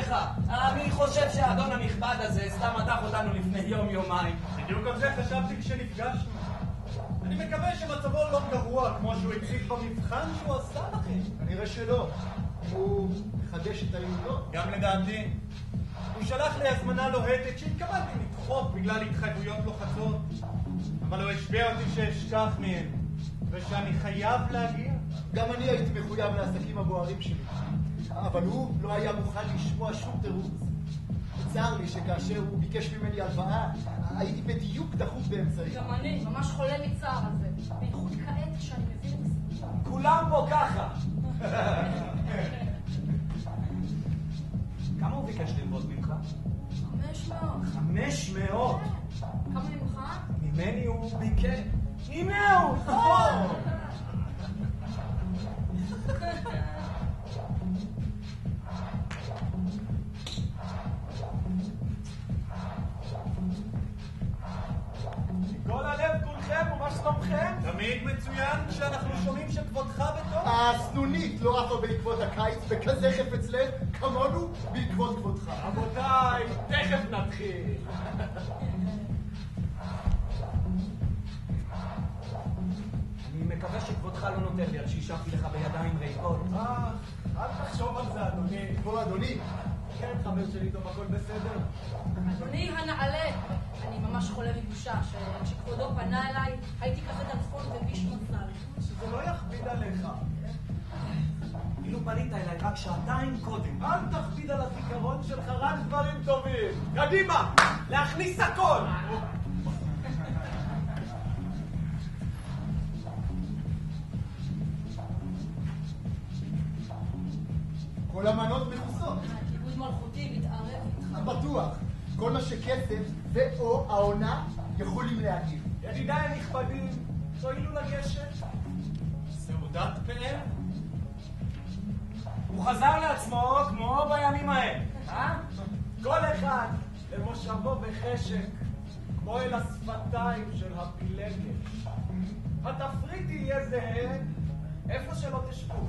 לך. אני חושב שהאדון הנכבד הזה סתם מתח אותנו לפני יום-יומיים. בדיוק על זה חשבתי כשנפגשנו. אני מקווה שמצבו לא גרוע כמו שהוא הציג במבחן שהוא עשה לכם. כנראה שלא. הוא מחדש את הילדות. גם לדעתי. הוא שלח לי הזמנה לוהטת שהתכוונתי לדחות בגלל התחייבויות לוחצות. אבל הוא השביע אותי שאשכח מהן, ושאני חייב להגיע. גם אני הייתי מחויב לעסקים הבוערים שלי. אבל הוא לא היה מוכן לשמוע שום תירוץ. צר לי שכאשר הוא ביקש ממני הלוואה, הייתי בדיוק דחוף באמצעי. גם אני ממש חולה מצער על זה. בייחוד כעת כשאני מבין את הסיפור. כולם פה ככה. כמה הוא ביקש ללמוד ממך? חמש מאות. חמש מאות. כמה ממך? ממני הוא ביקש. הנה הוא, תמיד מצוין כשאנחנו שומעים שכבודך בטוב. הסנונית לא עפה בעקבות הקיץ בכזה חפץ לב כמונו בעקבות כבודך. רבותיי, תכף נתחיל. אני מקווה שכבודך לא נותן לי על שהשבתי לך בידיים ריקות. אה, אל תחשוב על זה, אדוני. כבוד אדוני, כן, חבר שלי טוב, הכל בסדר. אדוני הנעלה, אני ממש חולה מבושה, שכשכבודו פנה אליי, הייתי כזה דלפון וביש מזל. שזה לא יכביד עליך. אילו פנית אליי רק שעתיים קודם. אל תכביד על הזיכרון שלך רק דברים טובים. קדימה, להכניס הכל. כל המנות מכוסות. בטוח. כל מה שכסף ו/או העונה יכולים להגיב. ידידיי הנכבדים, תואילו לגשת. סעודת פאר? הוא חזר לעצמו כמו בימים ההם. אה? כל אחד למושבו בחשק, כמו אל השפתיים של הפילגש. התפריט יהיה זהה איפה שלא תשבו.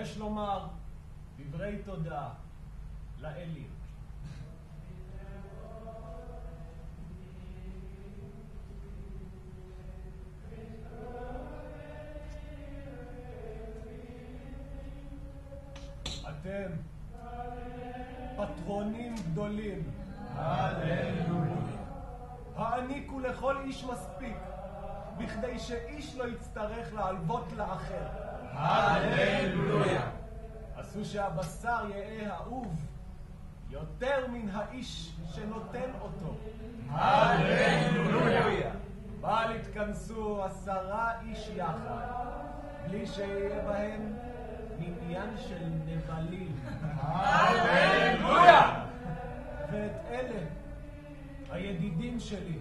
יש לומר דברי תודה לאלים. אתם פטרונים גדולים. הללויה. העניקו לכל איש מספיק, בכדי שאיש לא יצטרך להלוות לאחר. הללויה. עשו שהבשר יהא אהוב יותר מן האיש שנותן אותו. הללויה. בל יתכנסו עשרה איש יחד, בלי שיהיה בהם מניין של נבלים. הללויה! ואת אלה, הידידים שלי,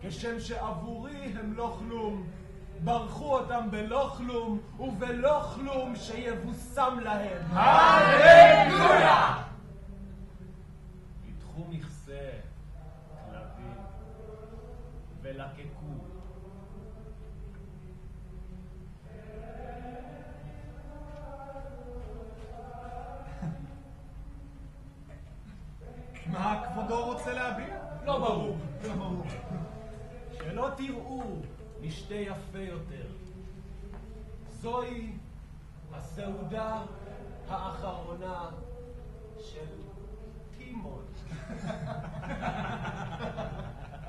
כשם שעבורי הם לא כלום, ברכו אותם בלא כלום, ובלא כלום שיבושם להם. הללויה! פיתחו מכסה, כלבים, ולקקו. מה כבודו רוצה להביע? לא ברור. לא. שלא תראו משתה יפה יותר. זוהי הסעודה האחרונה של טימון.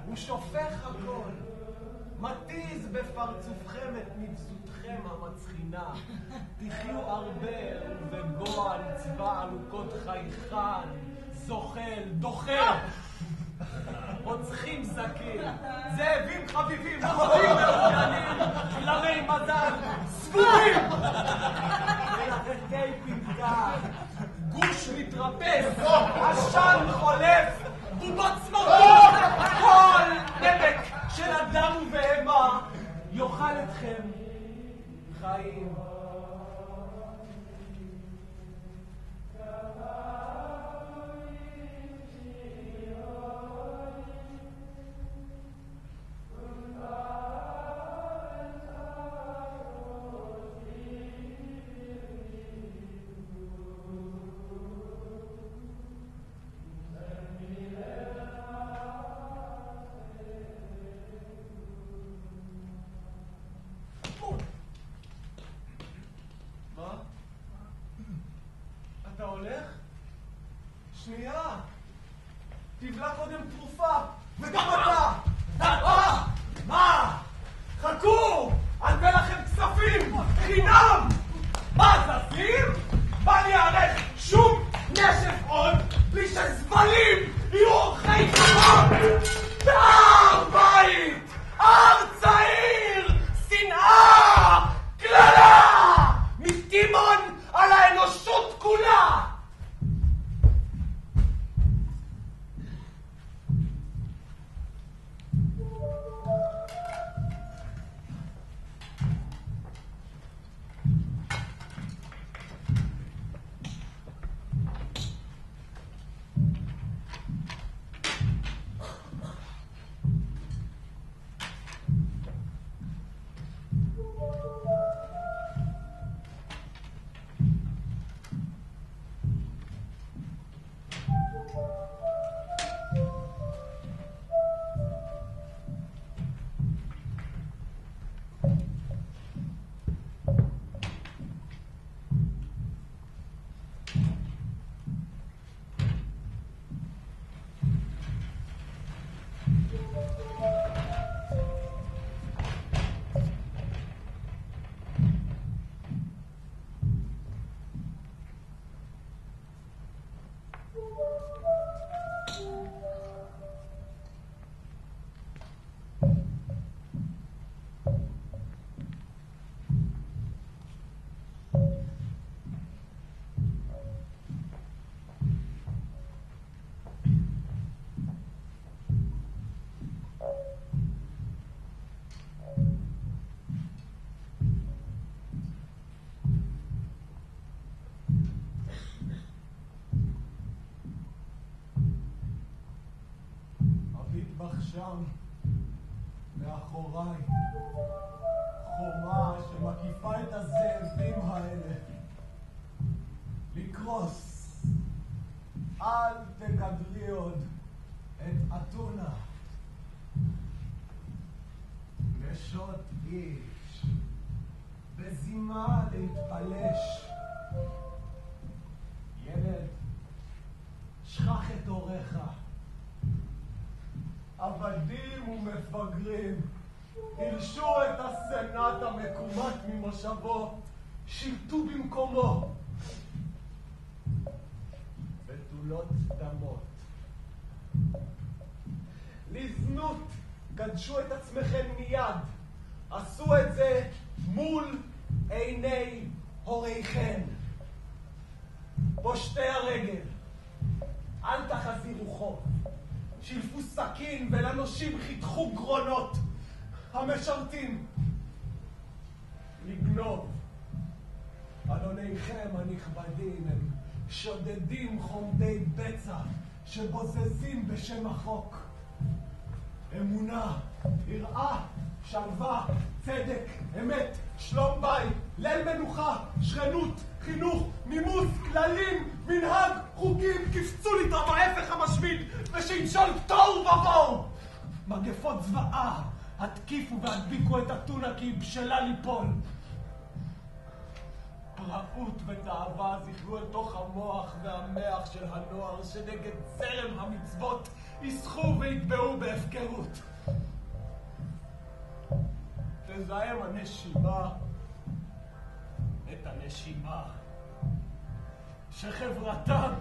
הוא שופך הכל, מתיז בפרצופכם את נבזותכם המצחינה. תחיו הרבה ובגועל צבא עלוקות חייכן, זוחל, דוחר. רוצחים זקים, זאבים חביבים, חוטים מה? שם, מאחוריי. חומה שמקיפה את הזאבים האלה. לקרוס. אל תגדרי עוד את אתונה. שודדים חומדי בצע שבוזזים בשם החוק. אמונה, יראה, שלווה, צדק, אמת, שלום בית, ליל מנוחה, שכנות, חינוך, נימוס, כללים, מנהג, חוקים, קפצו את ההפך המשמיד, ושימשול תוהו ובוהו! מגפות זוועה, התקיפו והדביקו את אתונה כי היא בשלה ליפול. פראות ותאווה זכרו אל תוך המוח והמח של הנוער שנגד זרם המצוות יסחו ויטבעו בהפקרות. תזהם הנשימה את הנשימה, שחברתם,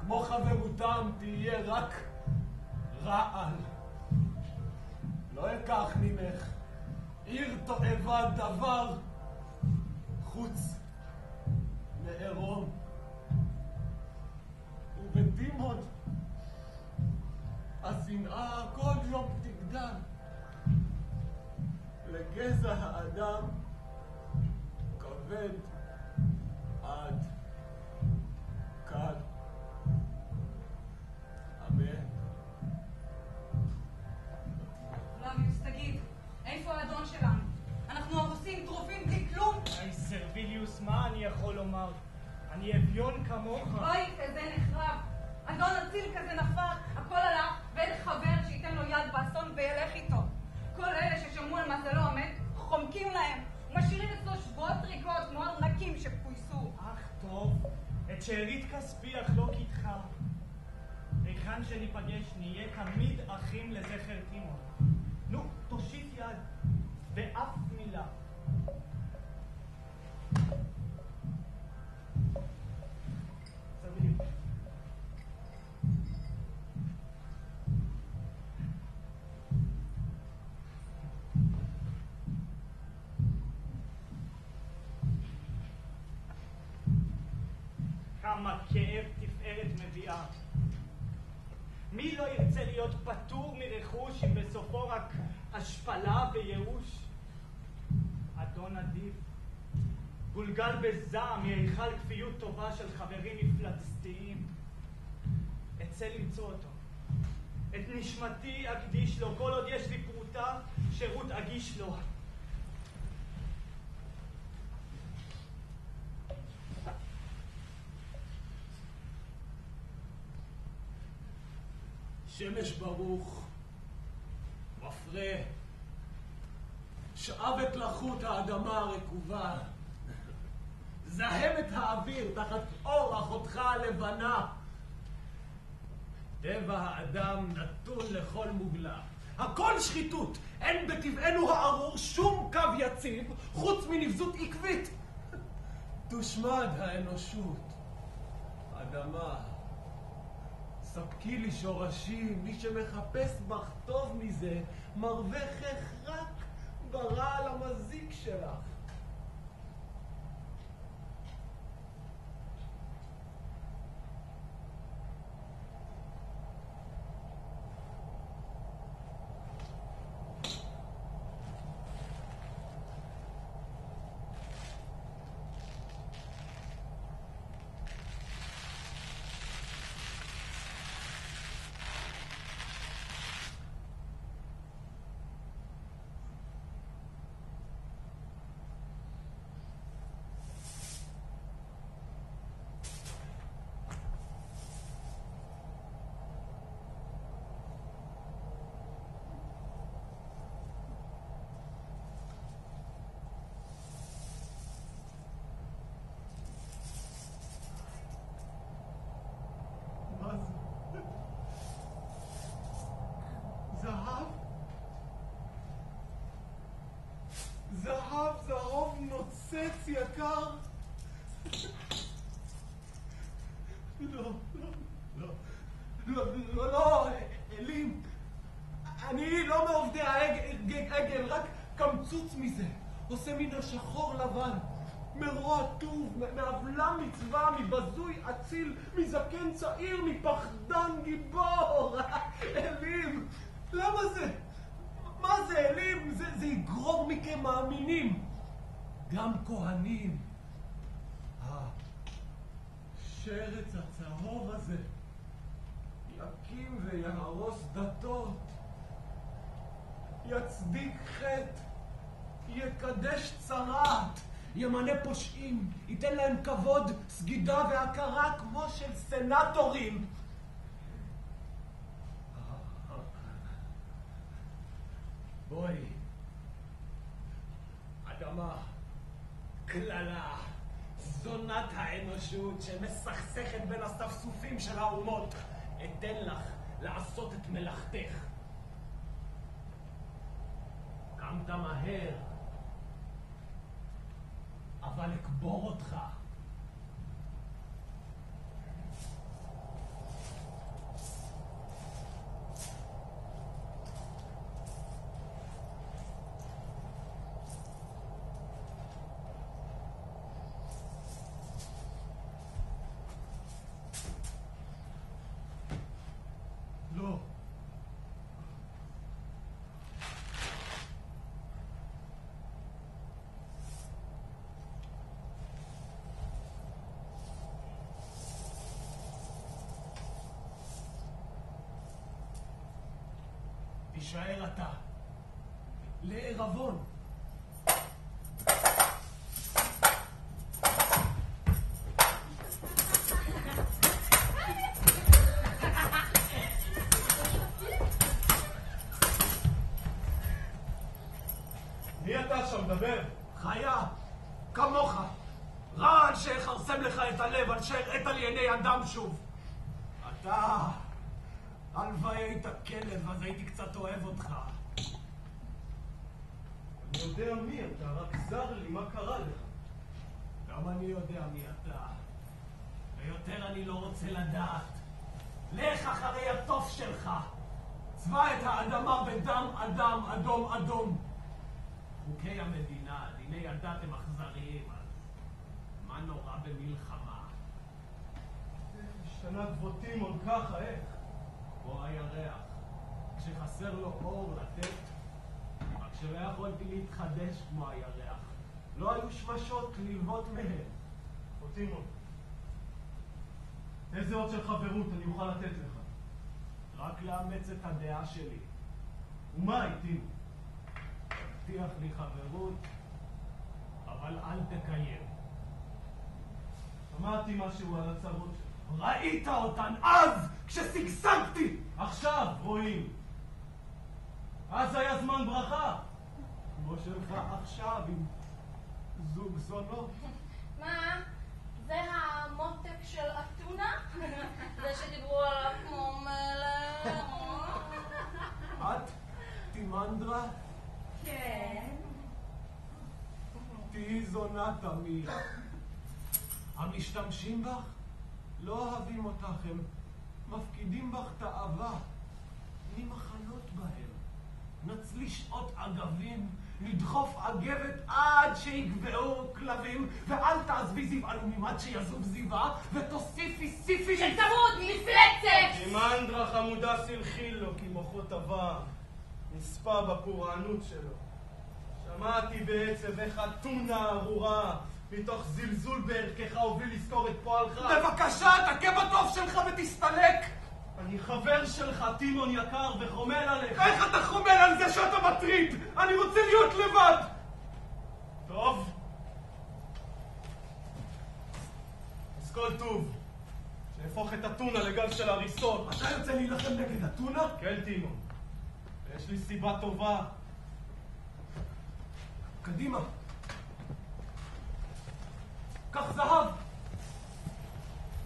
כמו חברותם, תהיה רק רעל. לא אקח ממך עיר תועבה דבר חוץ מעירום. ובדימון השנאה כל יום תגדל. לגזע האדם כבד כמה כאב תפארת מביאה. מי לא ירצה להיות פטור מרכוש אם בסופו רק השפלה וייאוש? אדון אדיב, גולגל בזעם מהיכל כפיות טובה של חברים מפלצתיים. אצא למצוא אותו. את נשמתי אקדיש לו, כל עוד יש לי פרוטה, שירות אגיש לו. שמש ברוך, מפרה, שאב את לחות האדמה הרקובה, זהם את האוויר תחת אור אחותך הלבנה. טבע האדם נתון לכל מוגלה. הכל שחיתות, אין בטבענו הארור שום קו יציב חוץ מנבזות עקבית. תושמד האנושות, אדמה. ספקי לי שורשים, מי שמחפש בך טוב מזה, מרווחך רק ברעל המזיק שלך. מה זה? זהב? זהב, זהוב נוצץ יקר? לא, לא, לא, לא, לא, לא, אלים. אני לא עושה מן השחור לבן, מרוע טוב, מעוולה מצווה, מבזוי אציל, מזקן צעיר, מפחדן גיבור. אלים, למה זה? מה זה, אלים? זה, זה יגרור מכם מאמינים. גם כהנים. השרץ הצהוב הזה יקים ויהרוס דתות, יצדיק חטא, יקדש צרעת, ימנה פושעים, ייתן להם כבוד, סגידה והכרה כמו של סנטורים. בואי, אדמה, קללה, זונת האנושות שמסכסכת בין הספסופים של האומות, אתן לך לעשות את מלאכתך. קמת מהר, אבל אקבור אותך. לא. תישאר אתה. לערבון. מי אתה שם? דבר. חיה, כמוך. רעל שיכרסם לך את הלב, אשר עת על עיני אדם שוב. אתה, הלוואי היית כלב, אז הייתי קצת אוהב אותך. אני יודע מי אתה, רק זר לי מה קרה לך. גם אני יודע מי אתה. ויותר אני לא רוצה לדעת. לך אחרי התוף שלך. צבע את האדמה בדם אדם אדום אדום. חוקי המדינה, דיני הדת הם אכזריים, אז מה נורא במלחמה? השתנה כבוד טימון ככה, איך? כמו הירח, כשחסר לו אור לתת, רק שלא יכולתי להתחדש כמו הירח. לא היו שמשות ללוות מהם. כבוד טימון, איזה עוד של חברות אני אוכל לתת לך? רק לאמץ את הדעה שלי. ומה טימון? תבטיח לי חברות, אבל אל תקיים. שמעתי משהו על הצרות שלך. ראית אותן אז, כששגשגתי! עכשיו רואים. אז היה זמן ברכה. כמו שלך עכשיו, עם זוג זונות. מה? זה המותק של אתונה? זה שדיברו עליו כמו מלך? את, תימנדרה, כן. תהיי זונה תמיד. המשתמשים בך לא אוהבים אותך, הם מפקידים בך תאווה ממחנות בהם. נצלי שעות אגבים, לדחוף אגבת עד שיגבעו כלבים, ואל תעזבי זיו עלומים עד שיזוב זיווה, ותוסיפי סיפי שתמות, מפלצת! סימנדרה חמודה סלחי לו, כי מוחו טבע, נספה בפורענות שלו. שמעתי בעצב איך אתונה ארורה, מתוך זלזול בערכך ובלי לזכור את פועלך. בבקשה, תכה בטוב שלך ותסתלק! אני חבר שלך, טימון יקר, וחומל עליך. איך אתה חומל על זה שאתה מטריד? אני רוצה להיות לבד! טוב. אז כל טוב. שאהפוך את אתונה לגל של הריסות. אתה יוצא להילחם נגד אתונה? כן, טימון. יש לי סיבה טובה. קדימה. קח זהב.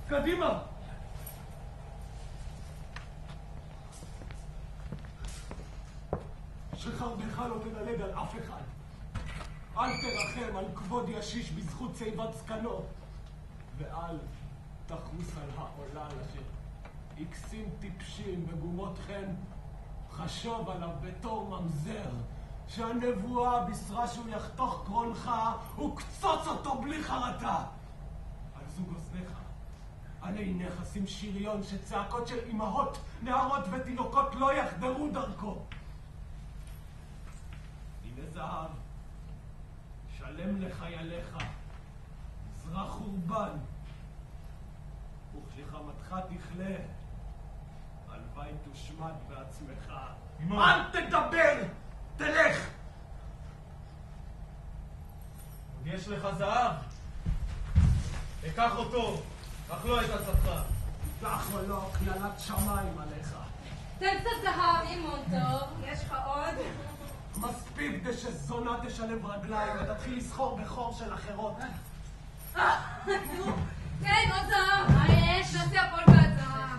קדימה. שחרבך לא תדלג על אף אחד. אל תרחם על כבוד ישיש בזכות שיבת זקנו, ואל תחוס על העולל אשר הקסים טיפשים וגומות חן, חשוב עליו בתור ממזר שהנבואה בישרה שהוא יחתוך קרונך וקצוץ אותו בלי חרטה. על זוג אוזניך, על עיניך שים שריון שצעקות של אמהות, נערות ותינוקות לא יחדרו דרכו. הנה זהב, שלם לחייליך, זרע חורבן, וכשחמתך תכלה, הלוואי תושמד בעצמך. אל תדבר! תלך! עוד יש לך זהב? אקח אותו, אך לא את עצתך. כך ולא קללת שמיים עליך. תן קצת זהב, אימון טוב. יש לך עוד? מספיק כדי שזונה תשלב רגליים ותתחיל לסחור בחור של אחרות. כן, עוד זהב. מה יש? נעשה הכל בהצעה.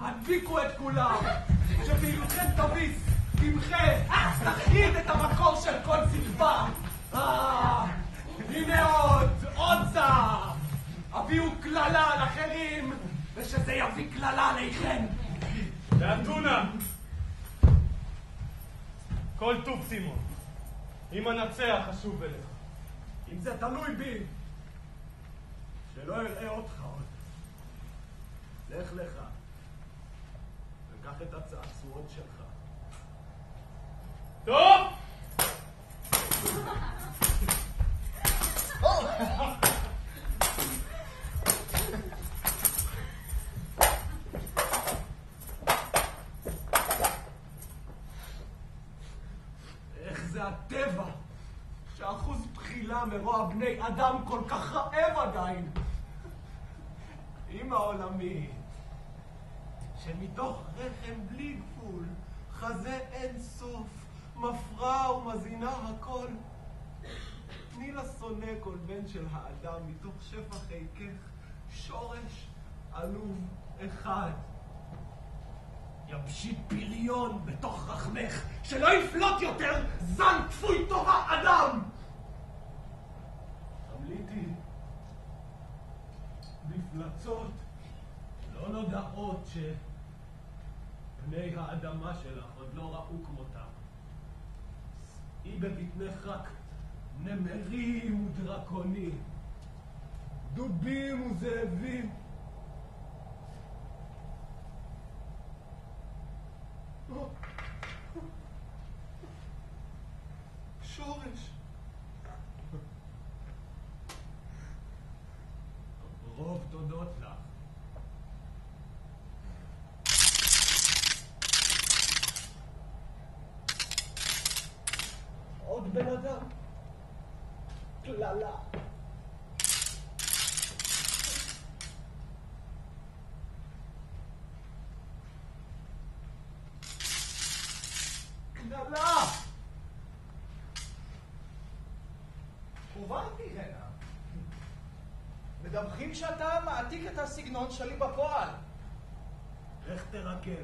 הדביקו את כולם, שפעילותכם תביס, תמחה, תכחיד את המקור של כל זקפה. אה, הנה עוד, עוד זעם. הביאו קללה על אחרים, ושזה יביא קללה עליכם. לאתונה! כל טוב סימון. אם אנצח אשוב אליך. אם זה תלוי בי, שלא אראה אותך עוד. לך לך, וקח את הצעצועות שלך. טוב! איך זה הטבע, שאחוז בחילה מרוע בני אדם כל כך רעב עדיין. אמא עולמית, שמתוך רחם בלי גבול, חזה אין סוף, מפרה ומזינה הכל. תני לשונא כל בן של האדם מתוך שפע חיקך, שורש עלוב אחד. יבשי פריון בתוך רחמך, שלא יפלוט יותר זן כפוי טובה אדם! המליטי, מפלצות לא נודעות שפני האדמה שלך עוד לא ראו כמותם. היא בבטנך רק נמרים ודרקונים, דובים וזאבים. שורש. רוב תודות לך. עוד בן אדם. קללה. קללה! הובנתי הנה. מדווחים שאתה מעתיק את הסגנון שלי בפועל. איך תרכב?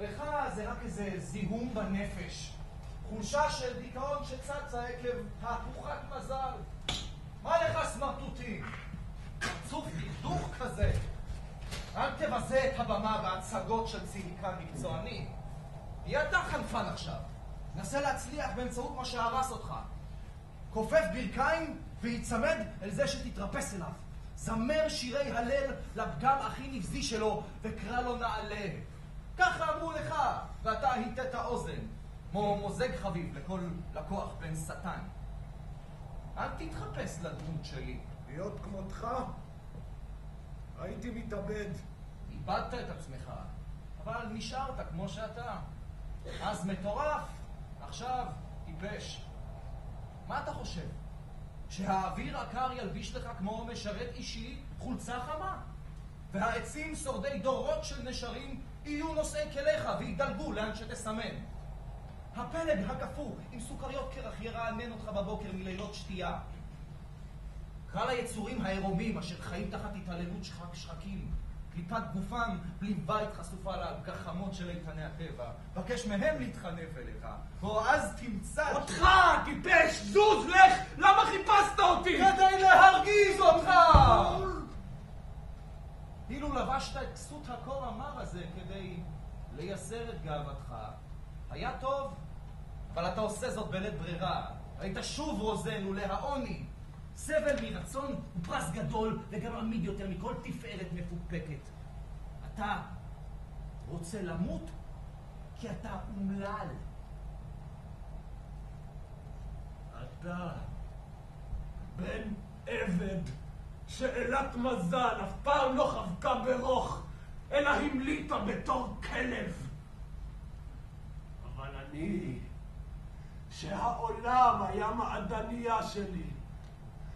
לך זה רק איזה זיהום בנפש. חולשה של דיכאון שצצה עקב תהפוכת מזל. מה לך סמרטוטי? פרצוף דכדוך כזה. אל תבזה את הבמה בהצגות של ציניקן מקצועני. תהיה אתה חנפן עכשיו. נסה להצליח באמצעות מה שהרס אותך. כופף ברכיים והיצמד אל זה שתתרפס אליו. זמר שירי הלל לפגם הכי נבזי שלו וקרא לו נעלה. ככה אמרו לך, ואתה היטית אוזן, כמו מוזג חביב לכל לקוח בן שטן. אל תתחפש לדמות שלי. להיות כמותך? הייתי מתאבד. איבדת את עצמך, אבל נשארת כמו שאתה. אז מטורף, עכשיו טיפש. מה אתה חושב? שהאוויר הקר ילביש לך כמו משרת אישי חולצה חמה? והעצים שורדי דורות של נשרים יהיו נושאי כליך וידלגו לאן שתסמן. הפלג הקפוא עם סוכריות קרח ירענן אותך בבוקר מלילות שתייה. קהל היצורים העירומים אשר חיים תחת התעללות שחק שחקים, קליפת גופם בלי בית חשופה לגחמות של איתני הטבע. בקש מהם להתחנף אליך, או אז תמצא... אותך, טיפש, זוז, לך! למה חיפשת אותי? כדי להרגיז אותך! אילו לבשת את כסות הקור המר הזה כדי לייסר את גאוותך, היה טוב, אבל אתה עושה זאת בלית ברירה. היית שוב רוזן לולא העוני. סבל מרצון הוא פרס גדול וגם עמיד יותר מכל תפארת מפוקפקת. אתה רוצה למות כי אתה אומלל. אתה בן עבד שאלת מזל אף פעם לא חבקה ברוך, אלא המליטה בתור כלב. אבל אני, שהעולם היה מעדניה שלי,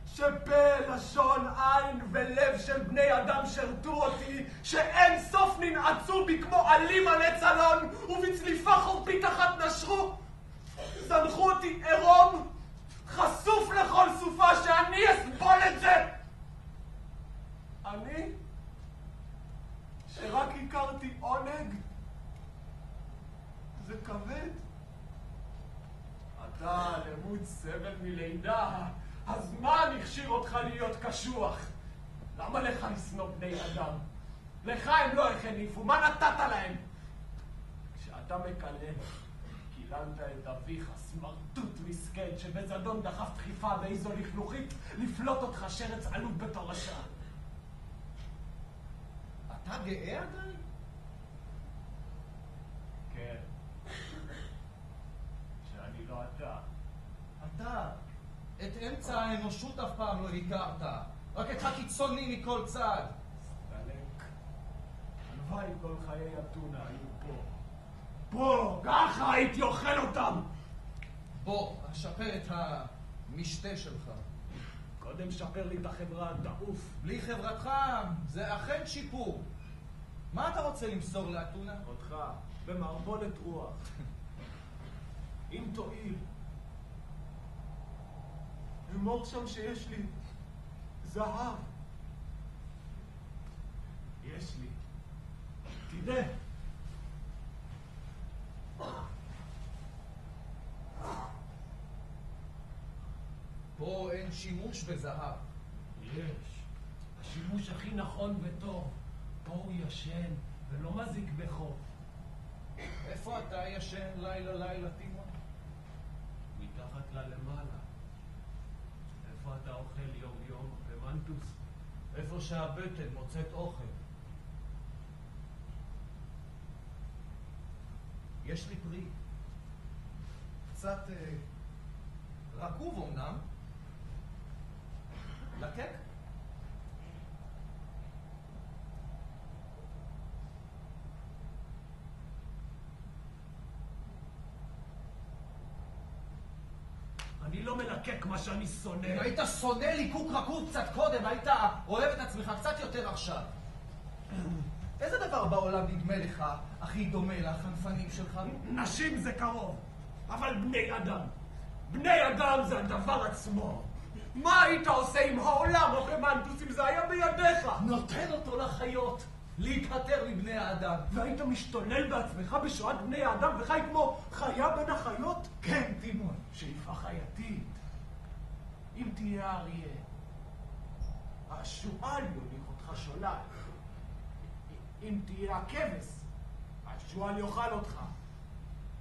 שפה, לשון, עין ולב של בני אדם שרתו אותי, שאין סוף ננעצו בי כמו עלים עלי צלון, ובצליפה חורפית אחת נשרו, זנחו אותי עירום, חשוף לכל סופה שאני אסבול את זה! אני, שרק הכרתי עונג, זה כבד. אתה למוד סבל מלידה, הזמן הכשיר אותך להיות קשוח. למה לך לשנוא בני אדם? לך הם לא החניפו, מה נתת להם? כשאתה מקלל, קיללת את אביך, סמרטוט מסכן, שבזדון דחף דחיפה באיזו לכלוכית לפלוט אותך שרץ עלוב בתורשה. אתה גאה עדיין? כן. שאני לא אתה. אתה את אמצע האנושות אף פעם לא הכרת. רק את הקיצוני מכל צד. סטלק. הלוואי כל חיי אתונה היו פה. פה! ככה הייתי אוכל אותם! בוא, אשפר את המשתה שלך. קודם שפר לי את החברה, תעוף. בלי חברתך זה אכן שיפור. מה אתה רוצה למסור לאתונה? אותך, במערבולת רוח. אם תואיל, אמור שם שיש לי זהב. יש לי. תראה. פה אין שימוש בזהב. יש. השימוש הכי נכון וטוב. פה הוא ישן ולא מזיק בחוב. איפה אתה ישן לילה לילה, טימון? מתחת ללמעלה. איפה אתה אוכל יום יום במנטוס? איפה שהבטן מוצאת אוכל. יש לי פרי. קצת אה, רקוב אמנם. לקק? מלקק מה שאני שונא. אם היית שונא ליקוק רקוב קצת קודם, היית אוהב את עצמך קצת יותר עכשיו. איזה דבר בעולם נדמה לך הכי דומה לחנפנים שלך? נשים זה קרוב, אבל בני אדם. בני אדם זה הדבר עצמו. מה היית עושה עם העולם הבמנטוס אם זה היה בידיך? נותן אותו לחיות, להתהתר מבני האדם. והיית משתולל בעצמך בשואת בני האדם וחי כמו חיה בין החיות? כן, טימון. שאיפה חייתית. אם תהיה אריה, השועל יוליך אותך שולל. אם תהיה הכבש, השועל יאכל אותך.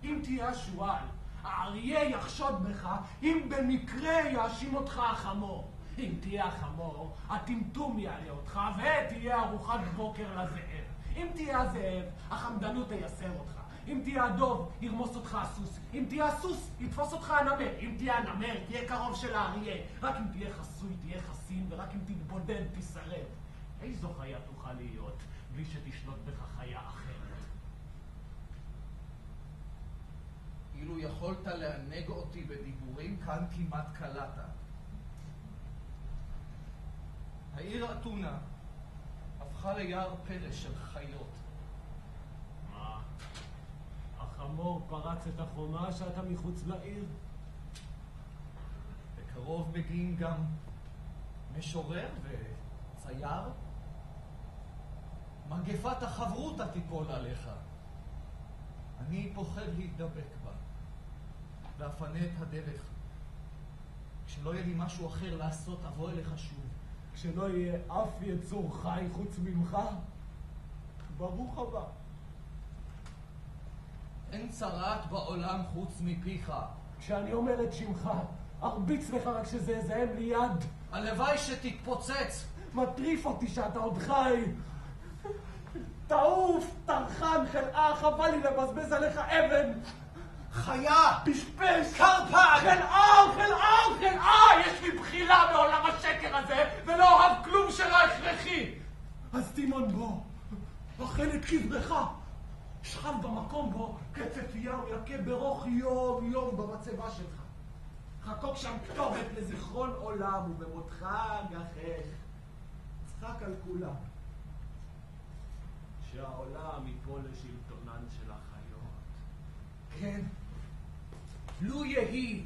אם תהיה השועל, האריה יחשוד בך, אם במקרה יאשים אותך החמור. אם תהיה החמור, הטמטום יעלה אותך, ותהיה ארוחת בוקר לזאב. אם תהיה הזאב, החמדנות תייסר אותך. אם תהיה הדוב, ירמוס אותך הסוס. אם תהיה הסוס, יתפוס אותך הנמר. אם תהיה הנמר, תהיה קרוב של האריה. רק אם תהיה חסוי, תהיה חסין, ורק אם תתבודד, תישרף. איזו חיה תוכל להיות, בלי שתשלוט בך חיה אחרת? אילו יכולת לענג אותי בדיבורים, כאן כמעט קלעת. העיר אתונה הפכה ליער פרא של חיות. מה? החמור פרץ את החומה שאתה מחוץ לעיר? בקרוב מגיעים גם משורר וצייר. מגפת החברותה תיפול עליך. אני פוחד להידבק בה, ואפנה את הדרך. כשלא יהיה לי משהו אחר לעשות, אבוא אליך שוב. כשלא יהיה אף יצור חי חוץ ממך? ברוך הבא. אין צרעת בעולם חוץ מפיך. כשאני אומר את שמך, ארביץ לך רק שזה יזהם לי יד. הלוואי שתתפוצץ. מטריף אותי שאתה עוד חי. תעוף, טרחן, חלאה, חבל לי לבזבז עליך אבן. חיה! פשפש! קרפד! חלאה, חלאה, חלאה! יש לי בחירה בעולם השקר הזה, ולא אוהב כלום שלא הכרחי! אז טימון בוא, אכל את קברך. שכב במקום בו ים יכה ברוך יום יום במצבה שלך. חקוק שם כתובת לזיכרון עולם, ובמותך גחך. צחק על כולם. שהעולם ייפול לשלטונן של החיות. כן, לו יהי.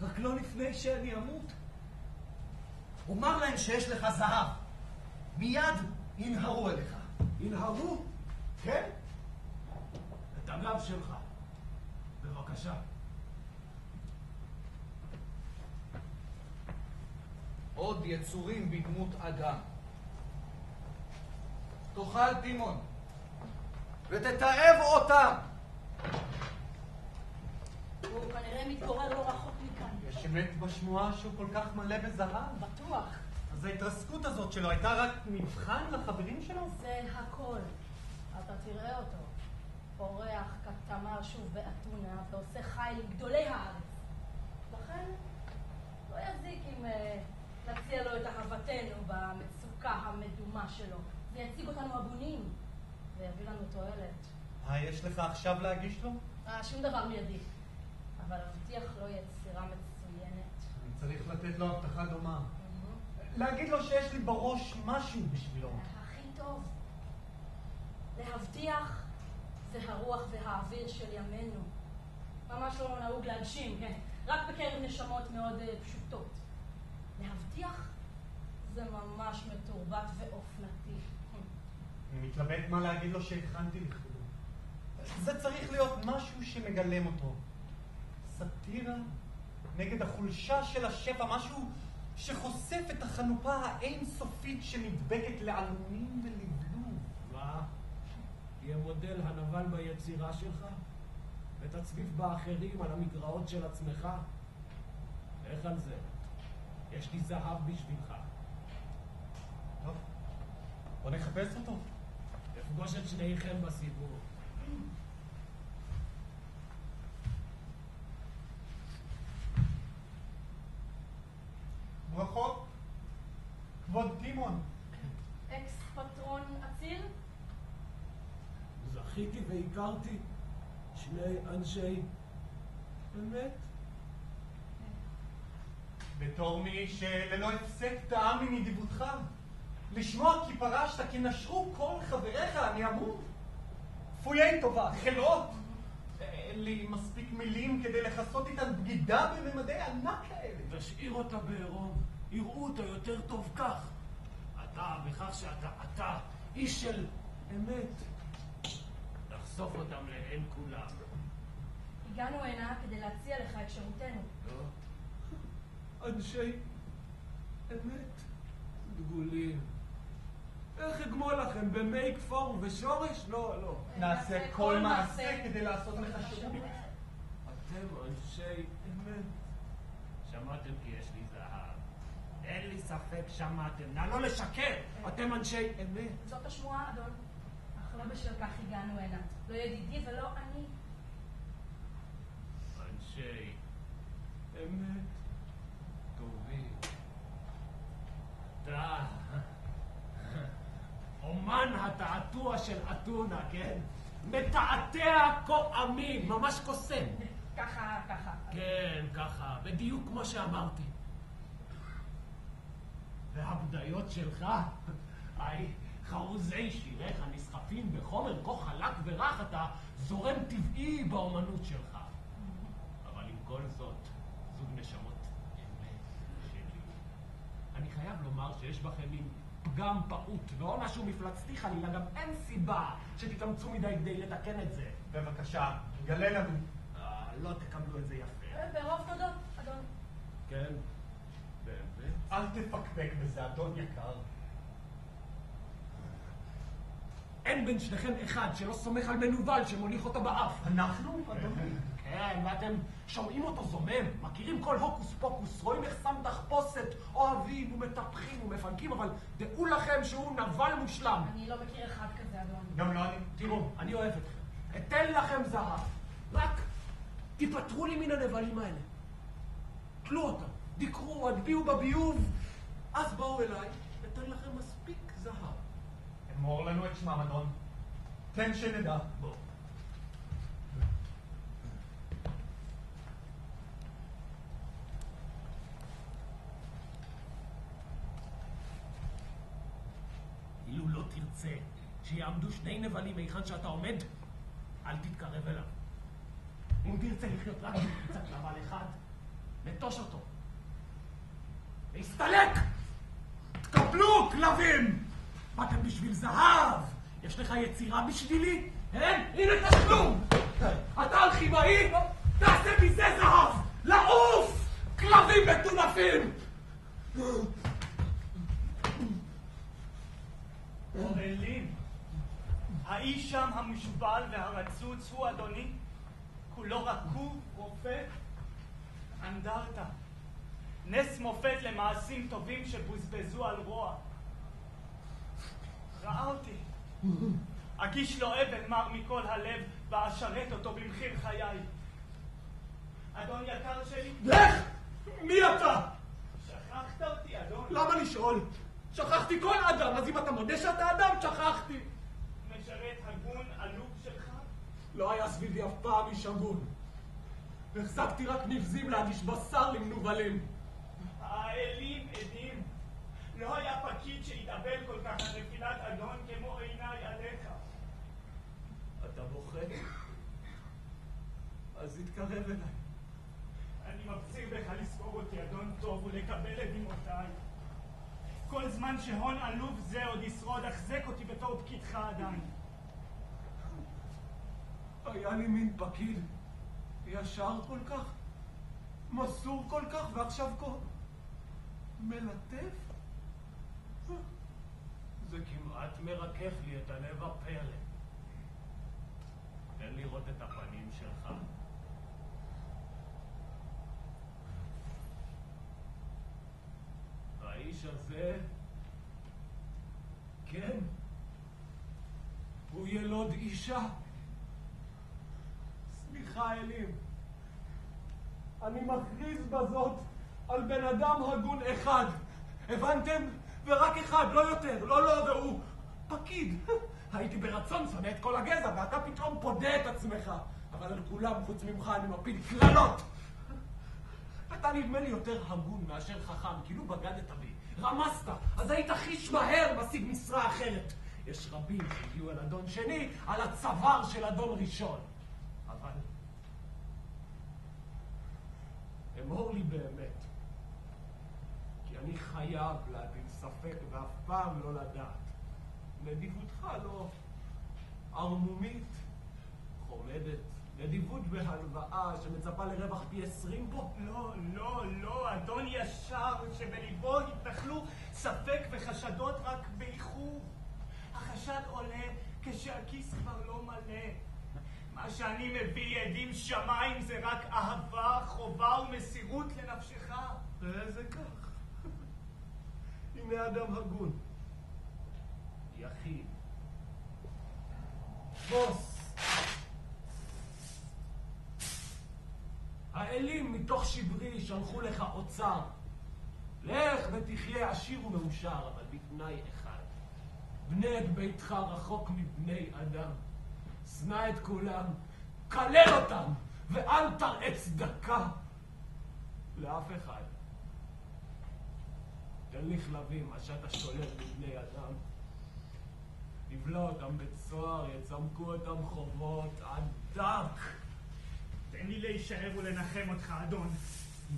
רק לא לפני שאני אמות. אומר להם שיש לך זהב. מיד ינהרו אליך. ינהרו? כן? את הגב שלך. בבקשה. עוד יצורים בדמות אדם. תאכל טימון, ותתעב אותם. הוא כנראה מתגורר לא רחוק מכאן. יש אמת בשמועה שהוא כל כך מלא בזהב. בטוח. אז ההתרסקות הזאת שלו הייתה רק מבחן לחברים שלו? זה הכל. אתה תראה אותו. פורח כתמר שוב באתונה ועושה חיל עם גדולי הארץ. לכן, לא יזיק אם אה, נציע לו את אהבתנו במצוקה המדומה שלו. זה יציג אותנו הגונים ויביא לנו תועלת. אה, יש לך עכשיו להגיש לו? אה, שום דבר מיידי. אבל להבטיח לו יצירה מצוינת. אני צריך לתת לו הבטחה דומה. להגיד לו שיש לי בראש משהו בשבילו. הכי טוב. להבטיח זה הרוח והאוויר של ימינו. ממש לא נהוג להגשים, כן? רק בקרב נשמות מאוד אה, פשוטות. להבטיח זה ממש מתורבת ואופנתי. אני מתלבט מה להגיד לו שהכנתי לכבודו. זה צריך להיות משהו שמגלם אותו. סאטירה נגד החולשה של השפע, משהו שחושף את החנופה האינסופית שנדבקת לעלומים ולבלוב. תהיה מודל הנבל ביצירה שלך? ותצביף באחרים על המגרעות של עצמך? איך על זה? יש לי זהב בשבילך. טוב, בוא נחפש אותו. אפגוש את שניכם בסיבוב. ברכות. כבוד טימון. זכיתי והכרתי שני אנשי אמת. בתור מי שללא הפסק טעם מנדיבותך. לשמוע כי פרשת, כי נשרו כל חבריך, אני אמור. כפויי טובה, חלאות. אין לי מספיק מילים כדי לכסות איתן בגידה בממדי ענק כאלה. תשאיר אותה בעירום, יראו אותה יותר טוב כך. אתה, בכך שאתה אתה, איש של אמת. לחשוף אותם לעין כולם. הגענו הנה כדי להציע לך את שירותנו. אנשי אמת דגולים. איך אגמול לכם? במי כפור ושורש? לא, לא. נעשה כל מעשה כדי לעשות לך שירות. אתם אנשי אמת. שמעתם כי יש לי זהב. אין לי ספק שמעתם. נא לא לשקר! אתם אנשי אמת. זאת השמועה, אדון. לא בשל כך הגענו הנה. לא ידידי ולא אני. אנשי אמת טובים. אתה אומן התעתוע של אתונה, כן? מתעתע כה אמין, ממש קוסם. ככה, ככה. כן, ככה, בדיוק כמו שאמרתי. והבדיות שלך, היי, חרוזי שיריך נסחפים בחומר כה חלק ורך, אתה זורם טבעי באומנות שלך. אבל עם כל זאת, זוג נשמות אמת שלי. אני חייב לומר שיש בכם מין פגם פעוט, לא משהו מפלצתי חלילה, גם אין סיבה שתתאמצו מדי כדי לתקן את זה. בבקשה, גלה לנו. אה, לא תקבלו את זה יפה. אה, ברוב תודות, אדון. כן, באמת? אל תפקפק בזה, אדון יקר. אין בין שניכם אחד שלא סומך על מנוול שמוליך אותו באף. אנחנו, אדוני? כן, ואתם שומעים אותו זומם, מכירים כל הוקוס פוקוס, רואים איך שם תחפושת, אוהבים ומטפחים ומפנקים, אבל דעו לכם שהוא נבל מושלם. אני לא מכיר אחד כזה, אדון. גם לא אני. תראו, אני אוהב אתכם. אתן לכם זהב. רק תיפטרו לי מן הנבלים האלה. תלו אותם, דקרו, הדביעו בביוב, אז בואו אליי, אתן לכם מספיק. אמור לנו את שמם, אדון. תן שנדע. בואו. אילו לא תרצה שיעמדו שני נבלים היכן שאתה עומד, אל תתקרב אליו. אם תרצה לחיות רק בקבוצת נבל אחד, נטוש אותו. להסתלק! תקבלו, כלבים! באתם בשביל זהב! יש לך יצירה בשבילי? כן? הנה תשלום! אתה אלכימאי? תעשה מזה זהב! לעוף! כלבים מטונפים! אורלים, האיש שם המושבל והרצוץ הוא אדוני? כולו רקוב, רופא, אנדרטה. נס מופת למעשים טובים שבוזבזו על רוע. ראה אותי. אגיש לו אבל מר מכל הלב, ואשרת אותו במחיר חיי. אדון יקר שלי, לך! מי אתה? שכחת אותי, אדון. למה לשאול? שכחתי כל אדם, אז אם אתה מודה שאתה אדם, שכחתי. משרת הגון עלוב שלך? לא היה סביבי אף פעם איש הגון. החזקתי רק נבזים להגיש בשר למנוולים. האלים עדים. לא היה פקיד שהתאבל כל כך על נפילת אדון כמו עיניי עליך. אתה בוכה? אז תתקרב אליי. אני מפציר בך לזכור אותי אדון טוב ולקבל את דמעותיי. כל זמן שהון עלוב זה עוד ישרוד, החזק אותי בתור פקידך עדיין. היה לי מין פקיד ישר כל כך, מסור כל כך, ועכשיו כה מלטף? זה כמעט מרכך לי את הלב הפלא. תן לראות את הפנים שלך. האיש הזה, כן, הוא ילוד אישה. סליחה, אלים. אני מכריז בזאת על בן אדם הגון אחד. הבנתם? ורק אחד, לא יותר. לא, לא, והוא פקיד. הייתי ברצון שונא את כל הגזע, ואתה פתאום פודה את עצמך. אבל על כולם, חוץ ממך, אני מפיל קללות. אתה נדמה לי יותר הגון מאשר חכם, כאילו בגדת בי. רמזת, אז היית חיש מהר משיג משרה אחרת. יש רבים שהגיעו אל אדון שני על הצוואר של אדון ראשון. אבל... אמור לי באמת, כי אני חייב להטיל ספק ואף פעם לא לדעת. נדיבותך לא ערמומית, חומדת, נדיבות בהלוואה שמצפה לרווח פי עשרים פה. לא, לא, לא, אדון ישר, שבליבו התנחלו ספק וחשדות רק באיחור. החשד עולה כשהכיס כבר לא מלא. מה שאני מביא עדים שמיים זה רק אהבה, חובה ומסירות לנפשך. ואיזה כך. הנה אדם הגון. יחיד. בוס. האלים מתוך שברי שלחו לך אוצר. לך ותחיה עשיר ומאושר, אבל בתנאי אחד. בנה את ביתך רחוק מבני אדם. שנא את כולם, כלל אותם, ואל תראה צדקה לאף אחד. תן לי כלבים, מה שאתה שולל מבני אדם. נבלע אותם בצוהר, יצמקו אותם חובות עד דק. תן לי להישאר ולנחם אותך, אדון.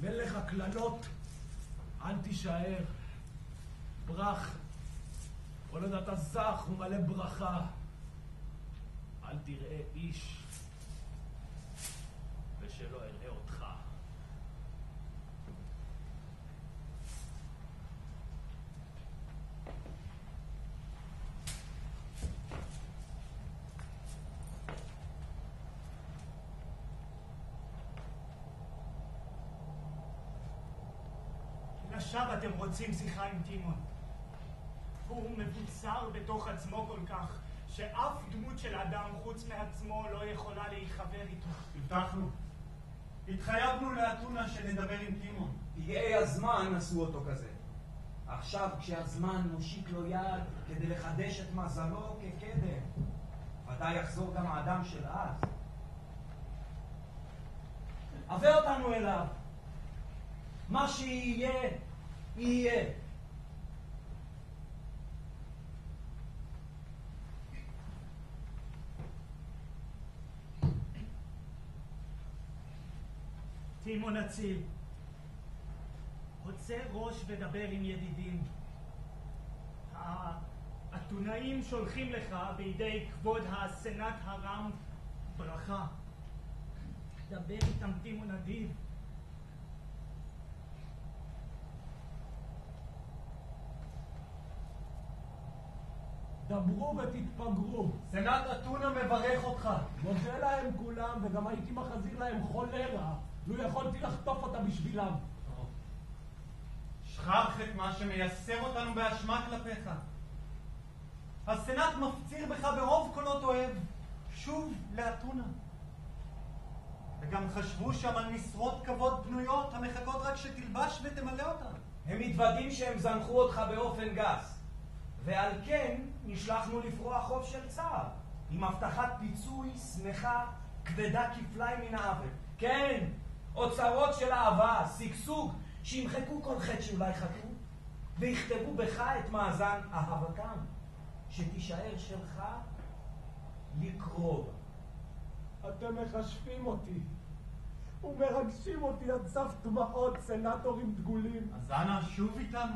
מלך הקללות, אל תישאר. ברח. כל עוד אתה זך ומלא ברכה. אל תראה איש, ושלא אראה אותך. עכשיו אתם רוצים שיחה עם טימון. הוא מבוצר בתוך עצמו כל כך, שאף דמות של אדם חוץ מעצמו לא יכולה להיחבר איתו. הבטחנו. התחייבנו לאתונה שנדבר עם טימון. פגעי הזמן עשו אותו כזה. עכשיו כשהזמן מושיט לו יד כדי לחדש את מזלו כקדם, ודאי יחזור גם האדם של אז. הבא אותנו אליו. מה שיהיה, יהיה. טימון אציל, רוצה ראש ודבר עם ידידים. האתונאים שולחים לך בידי כבוד הסנאט הרם ברכה. דבר איתם טימון אדיב. דברו ותתפגרו. סנאט אתונה מברך אותך. מודה להם כולם, וגם הייתי מחזיר להם חולרה, לו יכולתי לחטוף אותה בשבילם. שכח את מה שמייסר אותנו באשמה כלפיך. הסנאט מפציר בך ברוב קולות אוהב, שוב לאתונה. וגם חשבו שם על משרות כבוד פנויות המחכות רק שתלבש ותמלא אותן. הם מתוודים שהם זנחו אותך באופן גס, ועל כן נשלחנו לפרוע חוב של צער, עם הבטחת פיצוי שמחה כבדה כפליים מן העוול. כן, אוצרות של אהבה, שגשוג, שימחקו כל חטא שאולי חטאו, ויכתבו בך את מאזן אהבתם, שתישאר שלך לקרוב. אתם מכשפים אותי ומרגשים אותי עד סף דמעות, סנטורים דגולים. אז אנא שוב איתנו.